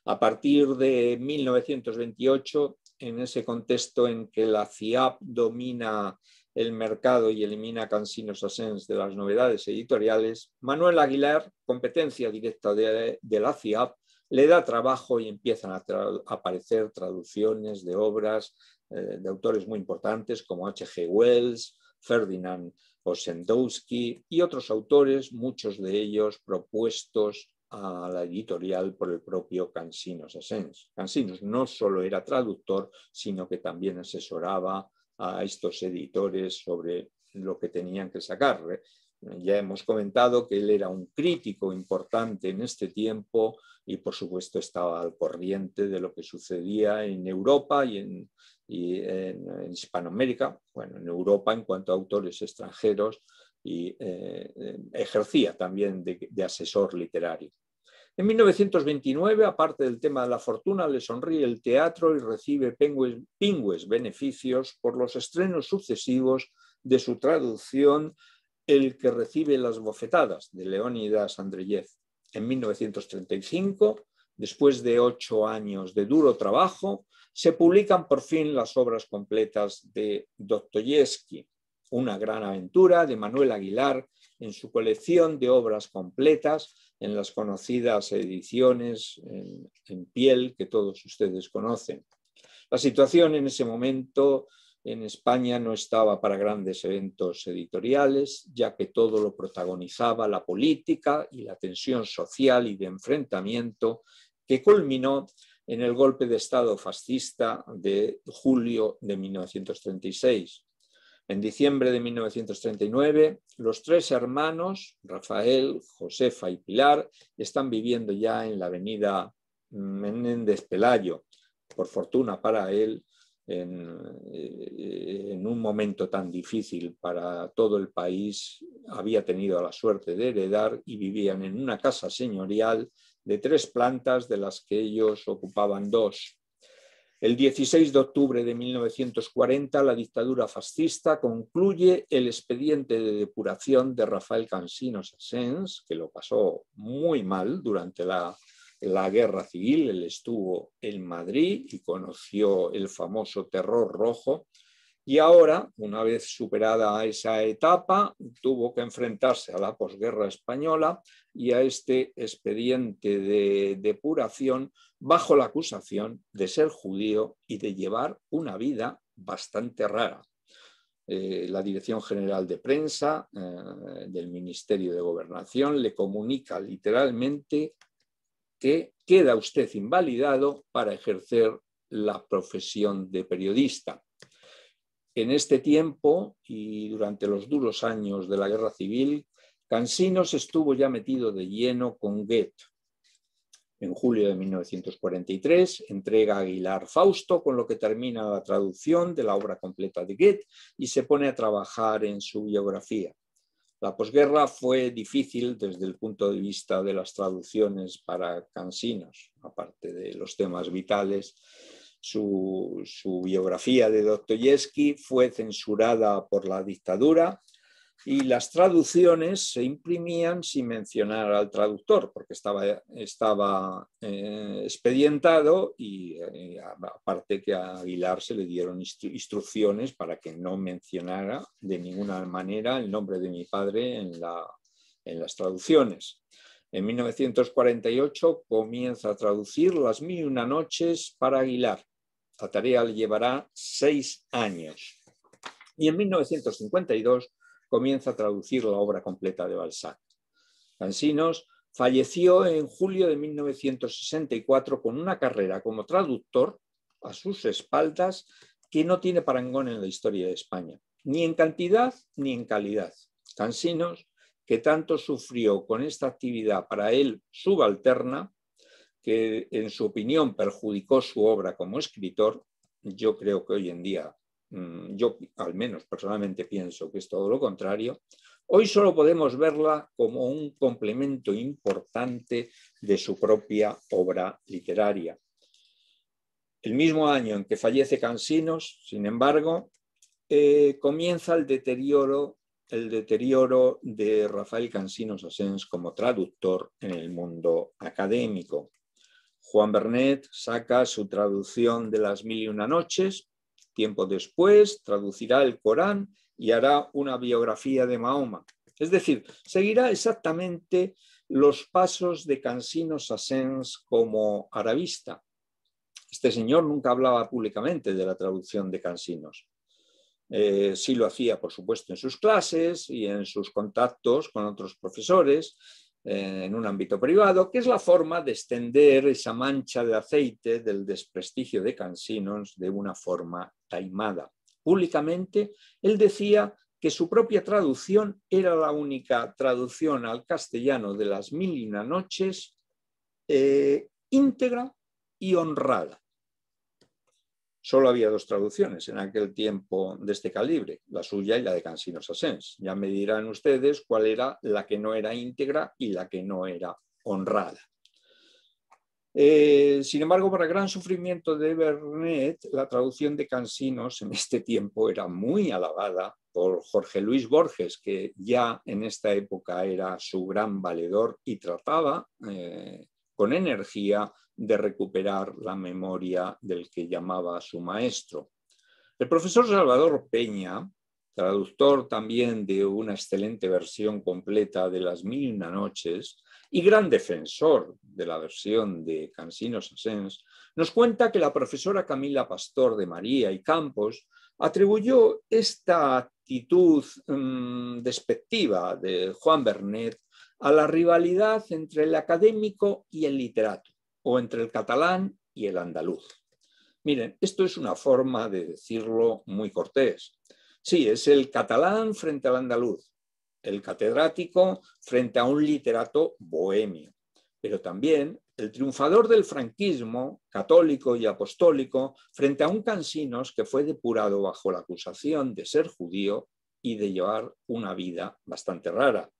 A partir de 1928, en ese contexto en que la CIAP domina el mercado y elimina Cansinos Asens de las novedades editoriales, Manuel Aguilar, competencia directa de, la CIAP, le da trabajo y empiezan a, aparecer traducciones de obras eh, de autores muy importantes como H.G. Wells, Ferdinand Osendowski y otros autores, muchos de ellos propuestos a la editorial por el propio Cansinos Asens. Cansinos no solo era traductor, sino que también asesoraba a estos editores sobre lo que tenían que sacar. Ya hemos comentado que él era un crítico importante en este tiempo y por supuesto estaba al corriente de lo que sucedía en Europa y en, Hispanoamérica, bueno, en Europa en cuanto a autores extranjeros y eh, ejercía también de asesor literario. En 1929, aparte del tema de la fortuna, le sonríe el teatro y recibe pingües beneficios por los estrenos sucesivos de su traducción El que recibe las bofetadas, de Leónidas Andreyev. En 1935, después de ocho años de duro trabajo, se publican por fin las obras completas de Dostoyevsky, una gran aventura de Manuel Aguilar en su colección de obras completas en las conocidas ediciones en, piel que todos ustedes conocen. La situación en ese momento en España no estaba para grandes eventos editoriales, ya que todo lo protagonizaba la política y la tensión social y de enfrentamiento que culminó en el golpe de Estado fascista de julio de 1936. En diciembre de 1939, los tres hermanos, Rafael, Josefa y Pilar, están viviendo ya en la avenida Menéndez Pelayo. Por fortuna para él, en, eh, en, un momento tan difícil para todo el país, había tenido la suerte de heredar y vivían en una casa señorial de tres plantas de las que ellos ocupaban dos. El 16 de octubre de 1940, la dictadura fascista concluye el expediente de depuración de Rafael Cansinos Asens, que lo pasó muy mal durante la, la guerra civil. Él estuvo en Madrid y conoció el famoso terror rojo. Y ahora, una vez superada esa etapa, tuvo que enfrentarse a la posguerra española y a este expediente de depuración bajo la acusación de ser judío y de llevar una vida bastante rara. Eh, la Dirección General de Prensa eh, del Ministerio de Gobernación le comunica literalmente que queda usted invalidado para ejercer la profesión de periodista. En este tiempo y durante los duros años de la Guerra Civil, Cansinos estuvo ya metido de lleno con Goethe, en julio de 1943 entrega a Aguilar Fausto, con lo que termina la traducción de la obra completa de Goethe y se pone a trabajar en su biografía. La posguerra fue difícil desde el punto de vista de las traducciones para cansinos, aparte de los temas vitales. Su, biografía de Dostoyevsky fue censurada por la dictadura y las traducciones se imprimían sin mencionar al traductor, porque estaba, estaba eh, expedientado y eh, aparte que a Aguilar se le dieron instrucciones para que no mencionara de ninguna manera el nombre de mi padre en, la, en las traducciones. En 1948 comienza a traducir Las Mil y Una Noches para Aguilar. La tarea le llevará seis años. Y en 1952 comienza a traducir la obra completa de Balzac. Cansinos falleció en julio de 1964 con una carrera como traductor a sus espaldas que no tiene parangón en la historia de España, ni en cantidad ni en calidad. Cansinos, que tanto sufrió con esta actividad para él subalterna, que en su opinión perjudicó su obra como escritor, yo creo que hoy en día yo al menos personalmente pienso que es todo lo contrario, hoy solo podemos verla como un complemento importante de su propia obra literaria. El mismo año en que fallece Cansinos, sin embargo, eh, comienza el deterioro, el deterioro de Rafael Cansinos Asens como traductor en el mundo académico. Juan Bernet saca su traducción de Las Mil y Una Noches, Tiempo después traducirá el Corán y hará una biografía de Mahoma. Es decir, seguirá exactamente los pasos de Cansino Sassens como arabista. Este señor nunca hablaba públicamente de la traducción de Cansinos. Eh, sí lo hacía, por supuesto, en sus clases y en sus contactos con otros profesores, en un ámbito privado, que es la forma de extender esa mancha de aceite del desprestigio de Cansinos de una forma taimada. Públicamente, él decía que su propia traducción era la única traducción al castellano de las mil y una noches eh, íntegra y honrada. Solo había dos traducciones en aquel tiempo de este calibre, la suya y la de Cansino Sassens. Ya me dirán ustedes cuál era la que no era íntegra y la que no era honrada. Eh, sin embargo, para gran sufrimiento de Bernet, la traducción de Cansinos en este tiempo era muy alabada por Jorge Luis Borges, que ya en esta época era su gran valedor y trataba eh, con energía de recuperar la memoria del que llamaba a su maestro. El profesor Salvador Peña, traductor también de una excelente versión completa de Las Mil Una Noches y gran defensor de la versión de Cansinos Asens, nos cuenta que la profesora Camila Pastor de María y Campos atribuyó esta actitud mm, despectiva de Juan Bernet a la rivalidad entre el académico y el literato o entre el catalán y el andaluz. Miren, esto es una forma de decirlo muy cortés. Sí, es el catalán frente al andaluz, el catedrático frente a un literato bohemio, pero también el triunfador del franquismo, católico y apostólico, frente a un cansinos que fue depurado bajo la acusación de ser judío y de llevar una vida bastante rara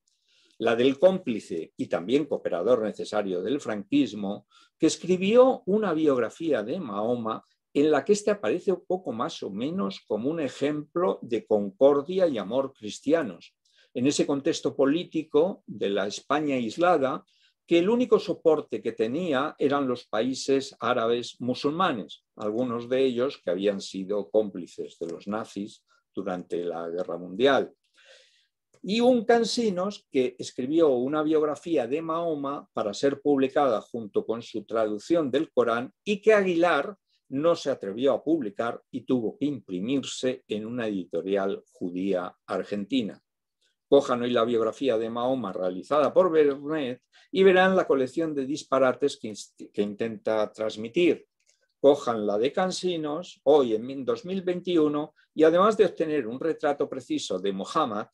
la del cómplice y también cooperador necesario del franquismo, que escribió una biografía de Mahoma en la que éste aparece un poco más o menos como un ejemplo de concordia y amor cristianos. En ese contexto político de la España aislada, que el único soporte que tenía eran los países árabes musulmanes, algunos de ellos que habían sido cómplices de los nazis durante la Guerra Mundial y un Cansinos que escribió una biografía de Mahoma para ser publicada junto con su traducción del Corán y que Aguilar no se atrevió a publicar y tuvo que imprimirse en una editorial judía argentina. Cojan hoy la biografía de Mahoma realizada por Bernet y verán la colección de disparates que, que intenta transmitir. Cojan la de Cansinos hoy en 2021 y además de obtener un retrato preciso de Mohammed,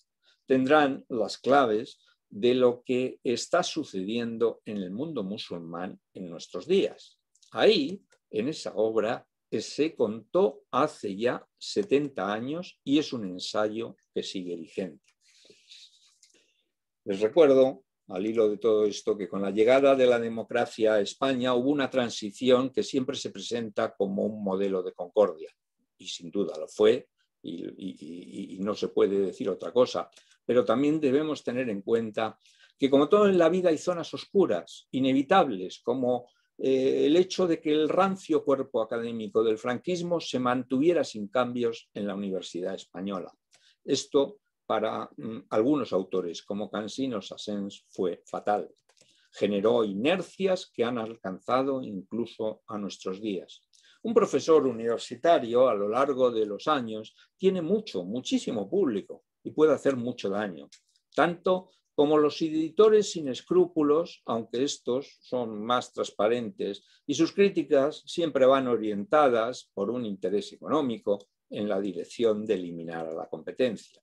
tendrán las claves de lo que está sucediendo en el mundo musulmán en nuestros días. Ahí, en esa obra, se contó hace ya 70 años y es un ensayo que sigue vigente. Les recuerdo, al hilo de todo esto, que con la llegada de la democracia a España hubo una transición que siempre se presenta como un modelo de concordia, y sin duda lo fue, y, y no se puede decir otra cosa pero también debemos tener en cuenta que como todo en la vida hay zonas oscuras, inevitables, como eh, el hecho de que el rancio cuerpo académico del franquismo se mantuviera sin cambios en la Universidad Española. Esto para mm, algunos autores, como Cansino Sassens, fue fatal. Generó inercias que han alcanzado incluso a nuestros días. Un profesor universitario a lo largo de los años tiene mucho, muchísimo público y puede hacer mucho daño, tanto como los editores sin escrúpulos, aunque estos son más transparentes, y sus críticas siempre van orientadas por un interés económico en la dirección de eliminar a la competencia.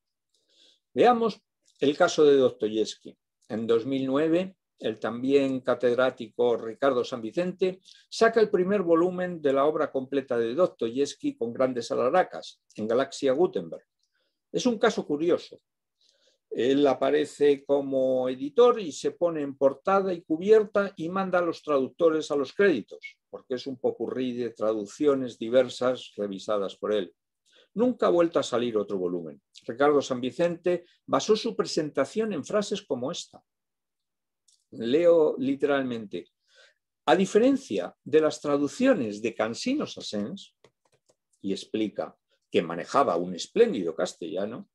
Veamos el caso de Dostoyevsky. En 2009, el también catedrático Ricardo San Vicente saca el primer volumen de la obra completa de Dostoyevsky con grandes alaracas, en Galaxia Gutenberg. Es un caso curioso, él aparece como editor y se pone en portada y cubierta y manda a los traductores a los créditos, porque es un popurrí de traducciones diversas revisadas por él. Nunca ha vuelto a salir otro volumen. Ricardo San Vicente basó su presentación en frases como esta. Leo literalmente. A diferencia de las traducciones de Cansino Sassens, y explica que manejaba un espléndido castellano,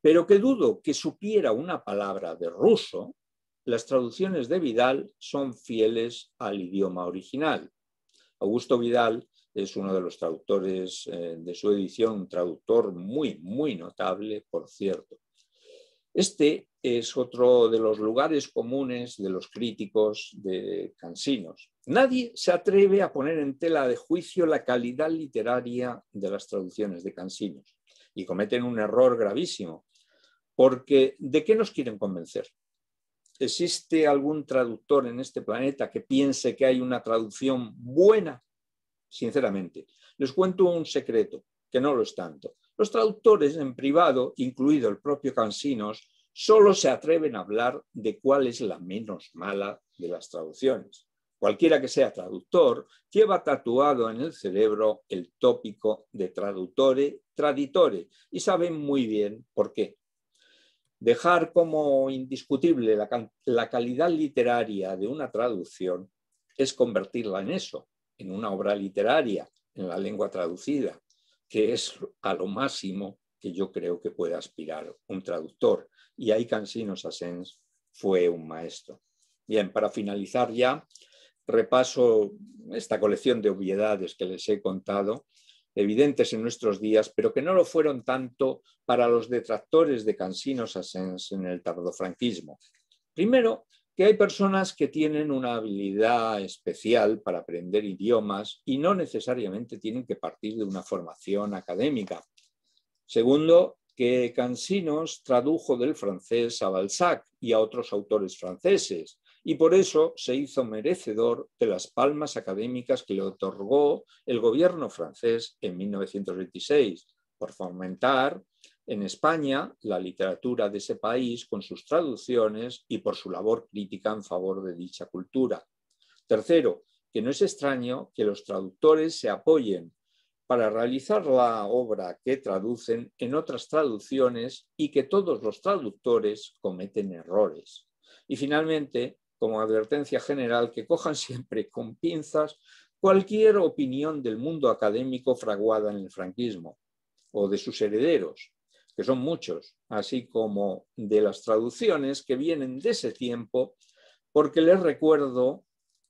pero que dudo que supiera una palabra de ruso, las traducciones de Vidal son fieles al idioma original. Augusto Vidal es uno de los traductores eh, de su edición, un traductor muy, muy notable, por cierto. Este es otro de los lugares comunes de los críticos de Cansinos. Nadie se atreve a poner en tela de juicio la calidad literaria de las traducciones de Cansinos y cometen un error gravísimo porque, ¿de qué nos quieren convencer? ¿Existe algún traductor en este planeta que piense que hay una traducción buena? Sinceramente, les cuento un secreto, que no lo es tanto. Los traductores en privado, incluido el propio Cansinos, solo se atreven a hablar de cuál es la menos mala de las traducciones. Cualquiera que sea traductor lleva tatuado en el cerebro el tópico de traductore, traditore, y saben muy bien por qué dejar como indiscutible la, calidad literaria de una traducción es convertirla en eso, en una obra literaria, en la lengua traducida, que es a lo máximo que yo creo que puede aspirar un traductor. Y ahí Cansino Sassens fue un maestro. Bien, para finalizar ya, repaso esta colección de obviedades que les he contado evidentes en nuestros días, pero que no lo fueron tanto para los detractores de Cansinos Sassens en el tardofranquismo. Primero, que hay personas que tienen una habilidad especial para aprender idiomas y no necesariamente tienen que partir de una formación académica. Segundo, que Cansinos tradujo del francés a Balzac y a otros autores franceses, y por eso se hizo merecedor de las palmas académicas que le otorgó el gobierno francés en 1926 por fomentar en España la literatura de ese país con sus traducciones y por su labor crítica en favor de dicha cultura. Tercero, que no es extraño que los traductores se apoyen para realizar la obra que traducen en otras traducciones y que todos los traductores cometen errores. Y finalmente, como advertencia general que cojan siempre con pinzas cualquier opinión del mundo académico fraguada en el franquismo o de sus herederos, que son muchos, así como de las traducciones que vienen de ese tiempo, porque les recuerdo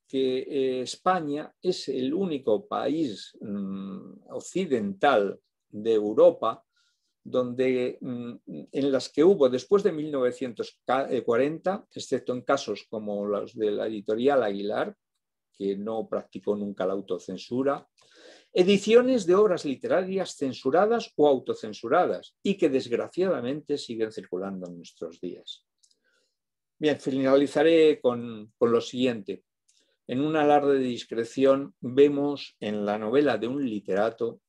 que eh, España es el único país mm, occidental de Europa donde, mm, en las que hubo después de 1940, excepto en casos como los de la editorial Aguilar, que no practicó nunca la autocensura, ediciones de obras literarias censuradas o autocensuradas y que desgraciadamente siguen circulando en nuestros días. Bien, finalizaré con, con lo siguiente. En un alarde de discreción vemos en la novela de un literato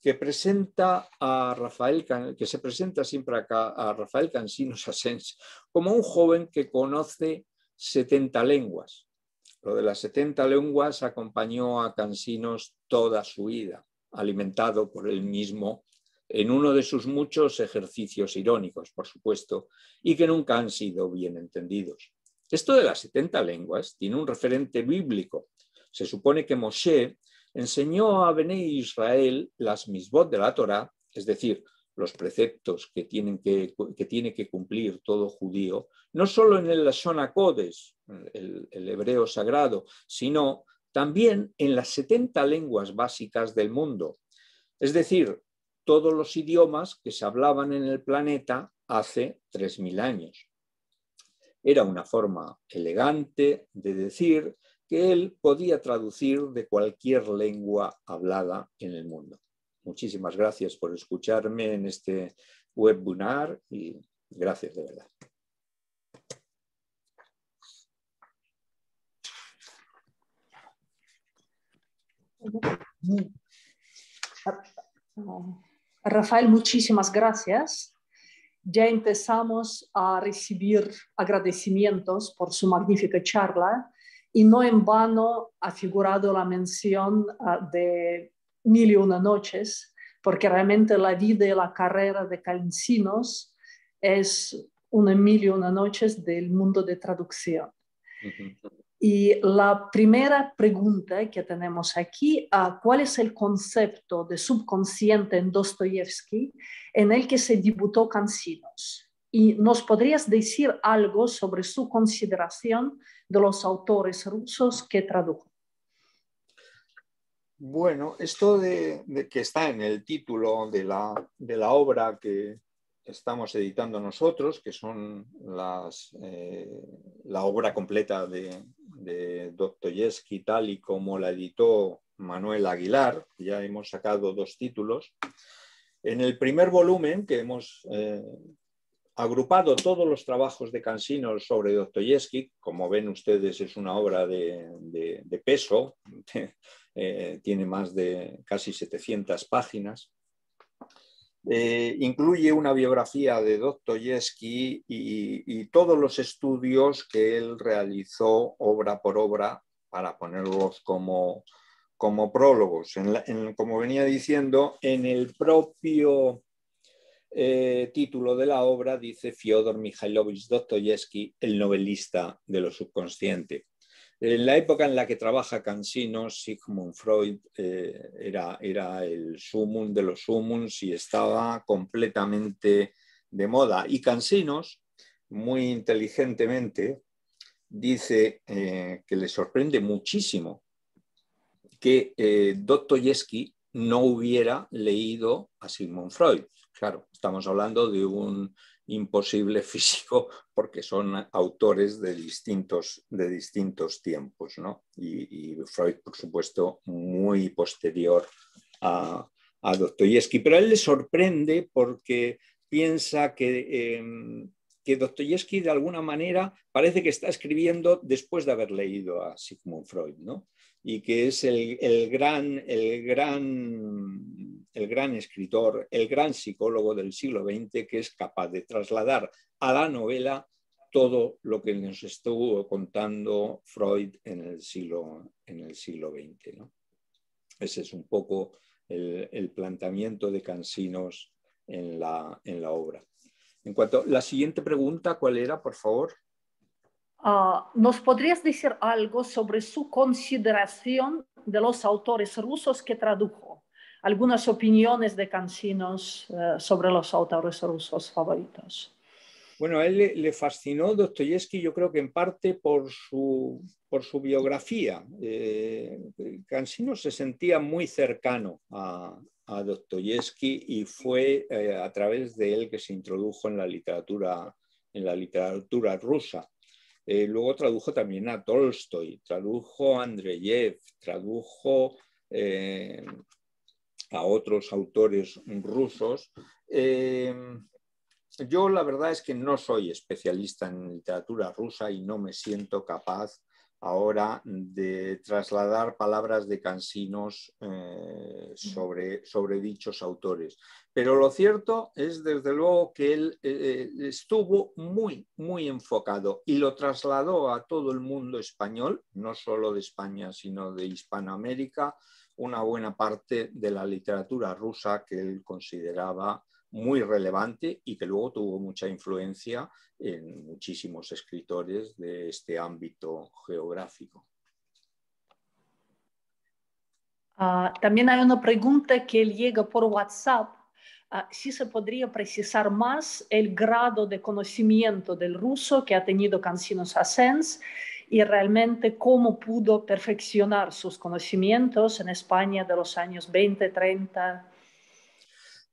que presenta a Rafael, que se presenta siempre acá a Rafael Cansinos Asens como un joven que conoce 70 lenguas. Lo de las 70 lenguas acompañó a Cansinos toda su vida, alimentado por él mismo en uno de sus muchos ejercicios irónicos, por supuesto, y que nunca han sido bien entendidos. Esto de las 70 lenguas tiene un referente bíblico. Se supone que Moshe enseñó a Bené Israel las misbot de la Torá, es decir, los preceptos que, tienen que, tiene que cumplir todo judío, no solo en el Lashon el, el hebreo sagrado, sino también en las 70 lenguas básicas del mundo, es decir, todos los idiomas que se hablaban en el planeta hace 3.000 años. Era una forma elegante de decir que él podía traducir de cualquier lengua hablada en el mundo. Muchísimas gracias por escucharme en este webinar y gracias de verdad. Rafael, muchísimas gracias. Ya empezamos a recibir agradecimientos por su magnífica charla y no en vano ha figurado la mención uh, de Mil y una noches, porque realmente la vida y la carrera de Cancinos es una mil y una noches del mundo de traducción. Uh -huh. Y la primera pregunta que tenemos aquí, uh, ¿cuál es el concepto de subconsciente en Dostoyevsky en el que se debutó Cancinos? ¿Y nos podrías decir algo sobre su consideración de los autores rusos que tradujo? Bueno, esto de, que está en el título de la, de la obra que, estamos editando nosotros, que son las, eh, la obra completa de, de Dostoyevsky, tal y como la editó Manuel Aguilar. Ya hemos sacado dos títulos. En el primer volumen, que hemos eh, agrupado todos los trabajos de Cansinos sobre Dostoyevsky, como ven ustedes, es una obra de peso, (laughs) eh, tiene más de casi 700 páginas. Eh, incluye una biografía de Dostoyevsky y, y, todos los estudios que él realizó obra por obra para ponerlos como, como prólogos. En la, en, como venía diciendo, en el propio eh, título de la obra dice Fyodor Mikhailovich Dostoyevsky, el novelista de lo subconsciente. En la época en la que trabaja Cansinos, Sigmund Freud eh, era, era, el sumum de los sumums y estaba completamente de moda. Y Cansinos, muy inteligentemente, dice eh, que le sorprende muchísimo que eh, Dostoyevsky no hubiera leído a Sigmund Freud. Claro, estamos hablando de un imposible (laughs) físico porque son autores de distintos, de distintos tiempos. ¿no? Y, Freud, por supuesto, muy posterior a, a. Pero a él le sorprende porque piensa que, eh, que de alguna manera parece que está escribiendo después de haber leído a Sigmund Freud. ¿no? y que es el, el, gran, el, gran, el gran escritor, el gran psicólogo del siglo XX que es capaz de trasladar a la novela todo lo que nos estuvo contando Freud en el siglo, en el siglo XX. Ese es un poco el, planteamiento de Cansinos en la, en la obra. En cuanto a la siguiente pregunta, ¿cuál era, por favor? Uh, ¿Nos podrías decir algo sobre su consideración de los autores rusos que tradujo? Algunas opiniones de Cansinos uh, sobre los autores rusos favoritos. Bueno, a él le, fascinó Dostoyevsky, yo creo que en parte por su, por su biografía. Eh, se sentía muy cercano a, a Dostoyevsky y fue eh, a través de él que se introdujo en la literatura, en la literatura rusa. Eh, luego tradujo también a Tolstoy, tradujo a Andreyev, tradujo eh, a otros autores rusos. Eh, yo la verdad es que no soy especialista en literatura rusa y no me siento capaz ahora de trasladar palabras de cansinos eh, sobre, sobre, dichos autores. Pero lo cierto es desde luego que él eh, estuvo muy, muy enfocado y lo trasladó a todo el mundo español, no solo de España, sino de Hispanoamérica, una buena parte de la literatura rusa que él consideraba muy relevante y que luego tuvo mucha influencia en muchísimos escritores de este ámbito geográfico. Ah, también hay una pregunta que llega por WhatsApp. Uh, si se podría precisar más el grado de conocimiento del ruso que ha tenido Cancinos Asens y realmente cómo pudo perfeccionar sus conocimientos en España de los años 20, 30.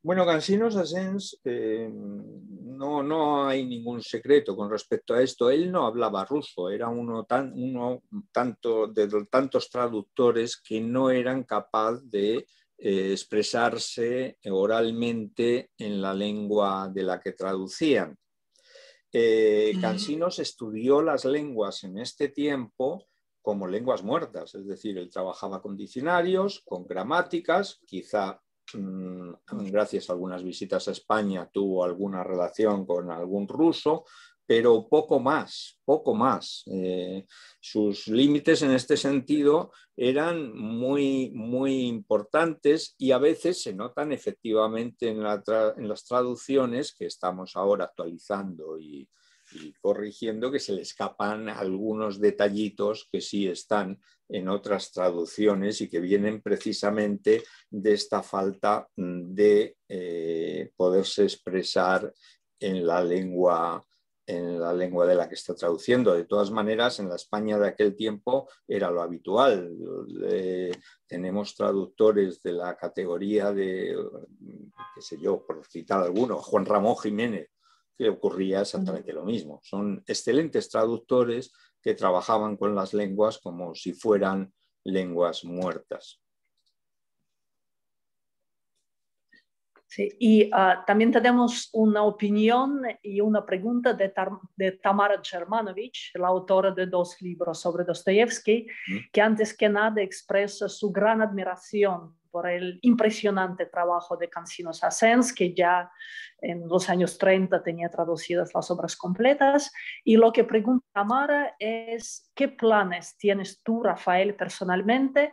Bueno, Cansinos Asens, eh, no, no hay ningún secreto con respecto a esto. Él no hablaba ruso, era uno, de tantos traductores que no eran capaz de eh, expresarse oralmente en la lengua de la que traducían. Eh, Cansinos estudió las lenguas en este tiempo como lenguas muertas, es decir, él trabajaba con diccionarios, con gramáticas, quizá Mm, gracias a algunas visitas a España, tuvo alguna relación con algún ruso, pero poco más, poco más. Eh, sus límites en este sentido eran muy, muy importantes y a veces se notan efectivamente en, las traducciones que estamos ahora actualizando y, y corrigiendo que se le escapan algunos detallitos que sí están en otras traducciones y que vienen precisamente de esta falta de eh, poderse expresar en la lengua en la lengua de la que está traduciendo. De todas maneras, en la España de aquel tiempo era lo habitual. tenemos traductores de la categoría de, qué sé yo, por citar alguno, Juan Ramón Jiménez, que ocurría exactamente lo mismo. Son excelentes traductores que trabajaban con las lenguas como si fueran lenguas muertas. Sí, y uh, también tenemos una opinión y una pregunta de, de, Tamara Germanovich, la autora de dos libros sobre Dostoyevsky, mm. que antes que nada expresa su gran admiración por el impresionante trabajo de Cancinos Asens, que ya en los años 30 tenía traducidas las obras completas. Y lo que pregunta Tamara es, ¿qué planes tienes tú, Rafael, personalmente?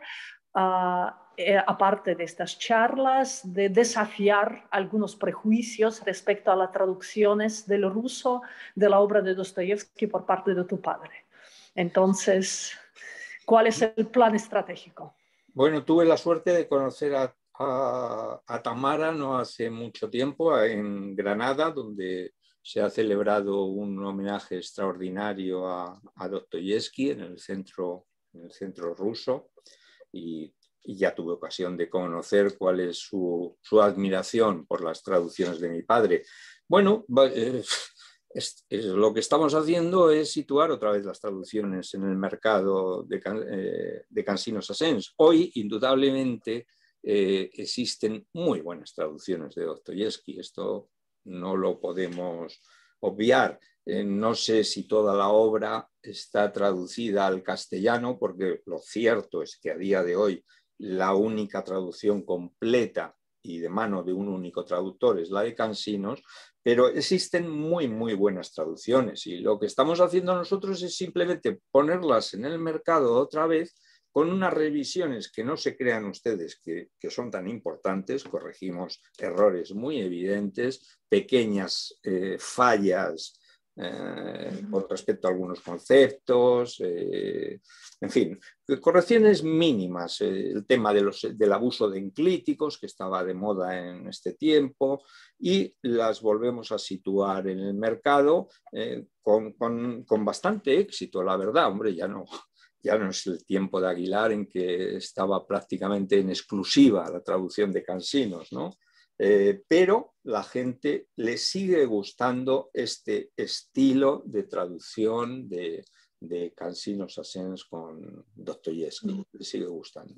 Uh, eh, aparte de estas charlas, de desafiar algunos prejuicios respecto a las traducciones del ruso de la obra de Dostoyevsky por parte de tu padre. Entonces, ¿cuál es el plan estratégico? Bueno, tuve la suerte de conocer a, Tamara no hace mucho tiempo en Granada, donde se ha celebrado un homenaje extraordinario a, a Dostoyevsky en el centro, en el centro ruso. Y y ya tuve ocasión de conocer cuál es su, admiración por las traducciones de mi padre. Bueno, eh, lo que estamos haciendo es situar otra vez las traducciones en el mercado de, eh, de Cansinos Asens. Hoy, indudablemente, eh, existen muy buenas traducciones de Dostoyevsky. Esto no lo podemos obviar. no sé si toda la obra está traducida al castellano, porque lo cierto es que a día de hoy la única traducción completa y de mano de un único traductor es la de Cansinos, pero existen muy, muy buenas traducciones. Y lo que estamos haciendo nosotros es simplemente ponerlas en el mercado otra vez con unas revisiones que no se crean ustedes que, son tan importantes, corregimos errores muy evidentes, pequeñas eh, fallas eh, con respecto a algunos conceptos, eh, en fin, correcciones mínimas. Eh, el tema de los, del abuso de enclíticos, que estaba de moda en este tiempo, y las volvemos a situar en el mercado con, con, bastante éxito, la verdad. Hombre, ya no, ya no es el tiempo de Aguilar en que estaba prácticamente en exclusiva la traducción de Cansinos, ¿no? Eh, pero la gente le sigue gustando este estilo de traducción de, de Cansinos Asens con Dostoyevsky, le sigue gustando.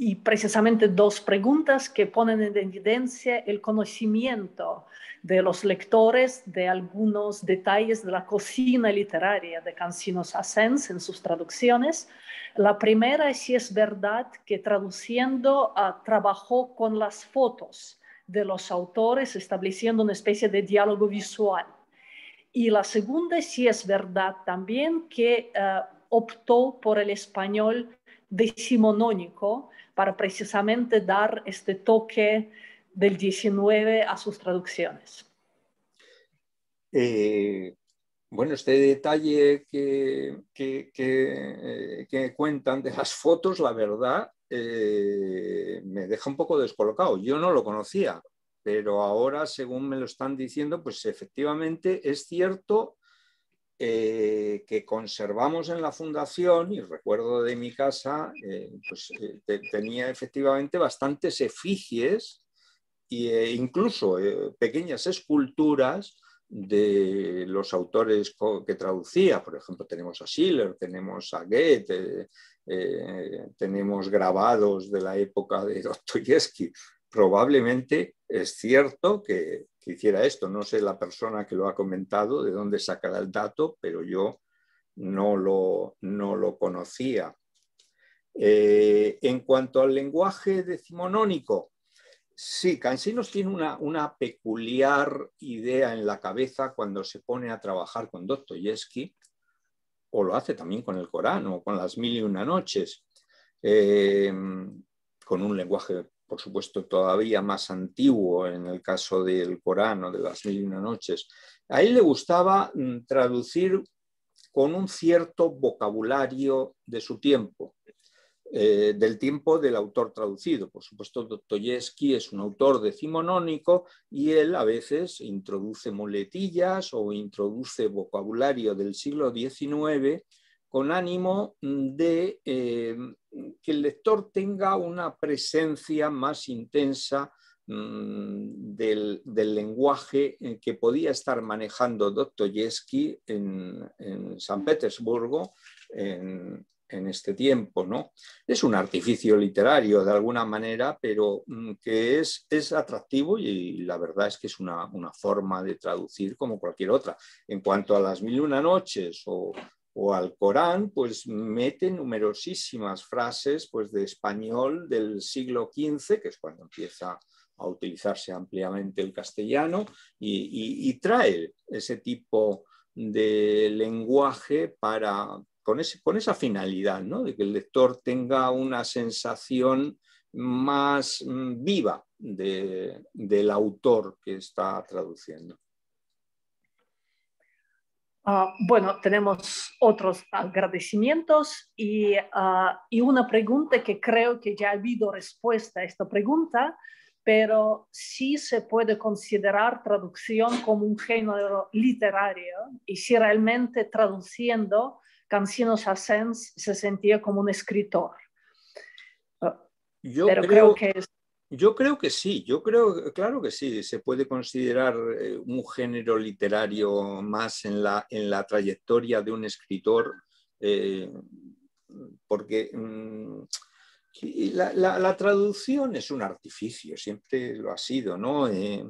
Y precisamente dos preguntas que ponen en evidencia el conocimiento de los lectores de algunos detalles de la cocina literaria de Cansinos Asens en sus traducciones. La primera es si es verdad que traduciendo uh, trabajó con las fotos de los autores, estableciendo una especie de diálogo visual. Y la segunda es si es verdad también que uh, optó por el español decimonónico para precisamente dar este toque del 19 a sus traducciones. Eh, bueno, este detalle que, que, que, eh, cuentan de las fotos, la verdad, eh, me deja un poco descolocado. Yo no lo conocía, pero ahora, según me lo están diciendo, pues efectivamente es cierto eh, que conservamos en la fundación, y recuerdo de mi casa, eh, pues tenía efectivamente bastantes efigies e incluso pequeñas esculturas de los autores que traducía. Por ejemplo, tenemos a Schiller, tenemos a Goethe, eh, tenemos grabados de la época de Dostoyevsky. Probablemente es cierto que, hiciera esto. No sé la persona que lo ha comentado, de dónde sacará el dato, pero yo no lo, no lo conocía. Eh, en cuanto al lenguaje decimonónico, sí, Cansinos tiene una, una, peculiar idea en la cabeza cuando se pone a trabajar con Dostoyevsky, o lo hace también con el Corán o con las mil y una noches, eh, con un lenguaje, por supuesto, todavía más antiguo en el caso del Corán o de las mil y una noches. A él le gustaba mm, traducir con un cierto vocabulario de su tiempo. Eh, del tiempo del autor traducido. Por supuesto, Dostoyevsky es un autor decimonónico y él a veces introduce muletillas o introduce vocabulario del siglo XIX con ánimo de eh, que el lector tenga una presencia más intensa mm, del, lenguaje que podía estar manejando Dostoyevsky en, en San Petersburgo en, en este tiempo. ¿no? Es un artificio literario de alguna manera, pero mm, que es, es atractivo y, la verdad es que es una, forma de traducir como cualquier otra. En cuanto a las mil y una noches o, al Corán, pues mete numerosísimas frases pues, de español del siglo XV, que es cuando empieza a utilizarse ampliamente el castellano, y trae ese tipo de lenguaje para, con, esa finalidad, ¿no? de que el lector tenga una sensación más mm, viva del autor que está traduciendo. Ah, bueno, tenemos otros agradecimientos y, ah, y, una pregunta que creo que ya ha habido respuesta a esta pregunta, pero sí se puede considerar traducción como un género literario y si realmente traduciendo Cancinos Asens se sentía como un escritor. Yo creo, que Yo creo que sí, yo creo, claro que sí, se puede considerar eh, un género literario más en la, en la trayectoria de un escritor, eh, porque mm, la, traducción es un artificio, siempre lo ha sido, ¿no? Eh,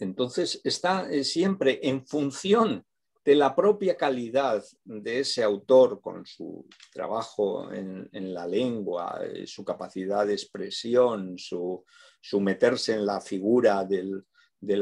entonces está siempre en función de la propia calidad de ese autor con su trabajo en, la lengua, eh, su capacidad de expresión, su, meterse en la figura del,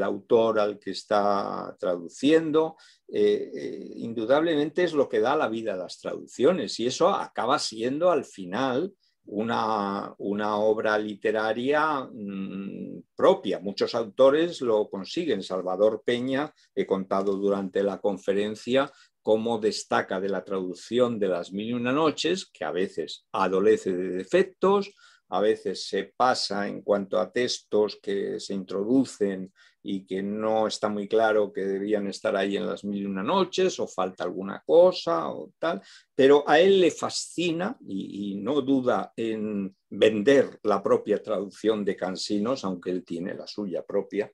autor al que está traduciendo, eh, eh, indudablemente es lo que da la vida a las traducciones y eso acaba siendo al final una, obra literaria mm, propia. Muchos autores lo consiguen. Salvador Peña, he contado durante la conferencia cómo destaca de la traducción de las mil y una noches, que a veces adolece de defectos, a veces se pasa en cuanto a textos que se introducen y que no está muy claro que debían estar ahí en las mil y una noches o falta alguna cosa o tal, pero a él le fascina y, no duda en vender la propia traducción de Cansinos, aunque él tiene la suya propia,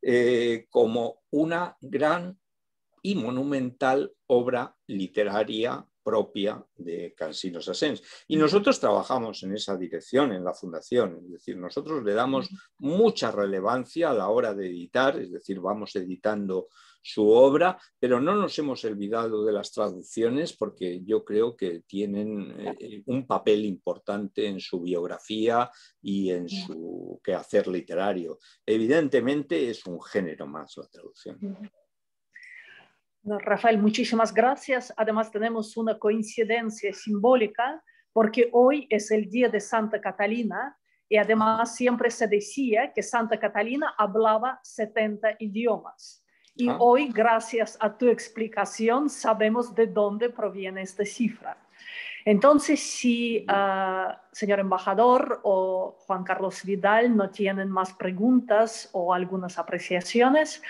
eh, como una gran y monumental obra literaria propia de Cansinos Asens. Y nosotros trabajamos en esa dirección en la fundación, es decir, nosotros le damos mucha relevancia a la hora de editar, es decir, vamos editando su obra, pero no nos hemos olvidado de las traducciones porque yo creo que tienen eh, un papel importante en su biografía y en su quehacer literario. Evidentemente es un género más la traducción. Rafael, muchísimas gracias. Además, tenemos una coincidencia simbólica porque hoy es el día de Santa Catalina y además siempre se decía que Santa Catalina hablaba 70 idiomas. Y ah. hoy, gracias a tu explicación, sabemos de dónde proviene esta cifra. Entonces, si uh, señor embajador o Juan Carlos Vidal no tienen más preguntas o algunas apreciaciones,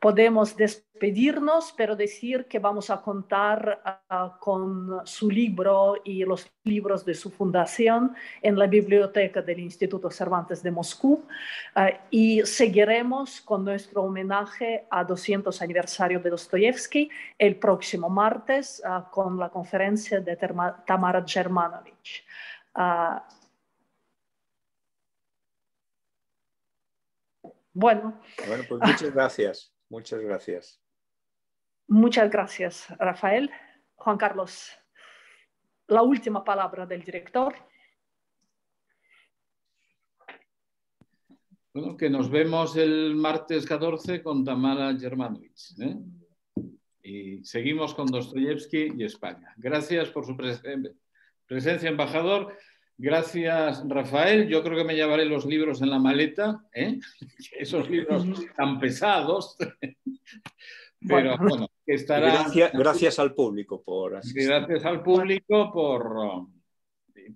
podemos despedirnos, pero decir que vamos a contar ah, con su libro y los libros de su fundación en la biblioteca del Instituto Cervantes de Moscú ah, y seguiremos con nuestro homenaje a 200 aniversario de Dostoyevsky el próximo martes ah, con la conferencia de Tamara Germanovich. bueno. Bueno, pues muchas gracias. Muchas gracias. Muchas gracias, Rafael. Juan Carlos, la última palabra del director. Bueno, que nos vemos el martes 14 con Tamara Germanovich. ¿eh? Y seguimos con Dostoyevsky y España. Gracias por su presencia, embajador. Gracias, Rafael. Yo creo que me llevaré los libros en la maleta, ¿eh? (laughs) esos libros tan pesados. (laughs) Pero bueno, que estará. Gracias, al público por Gracias al público por,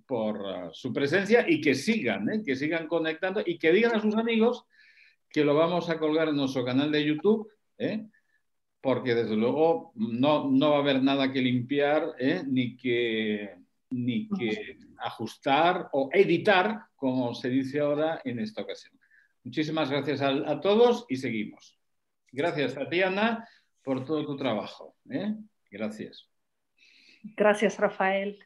por uh, su presencia y que sigan, ¿eh? que sigan conectando y que digan a sus amigos que lo vamos a colgar en nuestro canal de YouTube, ¿eh? porque desde luego no, no va a haber nada que limpiar ni que ni que ajustar o editar, como se dice ahora en esta ocasión. Muchísimas gracias a, todos y seguimos. Gracias, Tatiana, por todo tu trabajo. ¿eh? Gracias. Gracias, Rafael.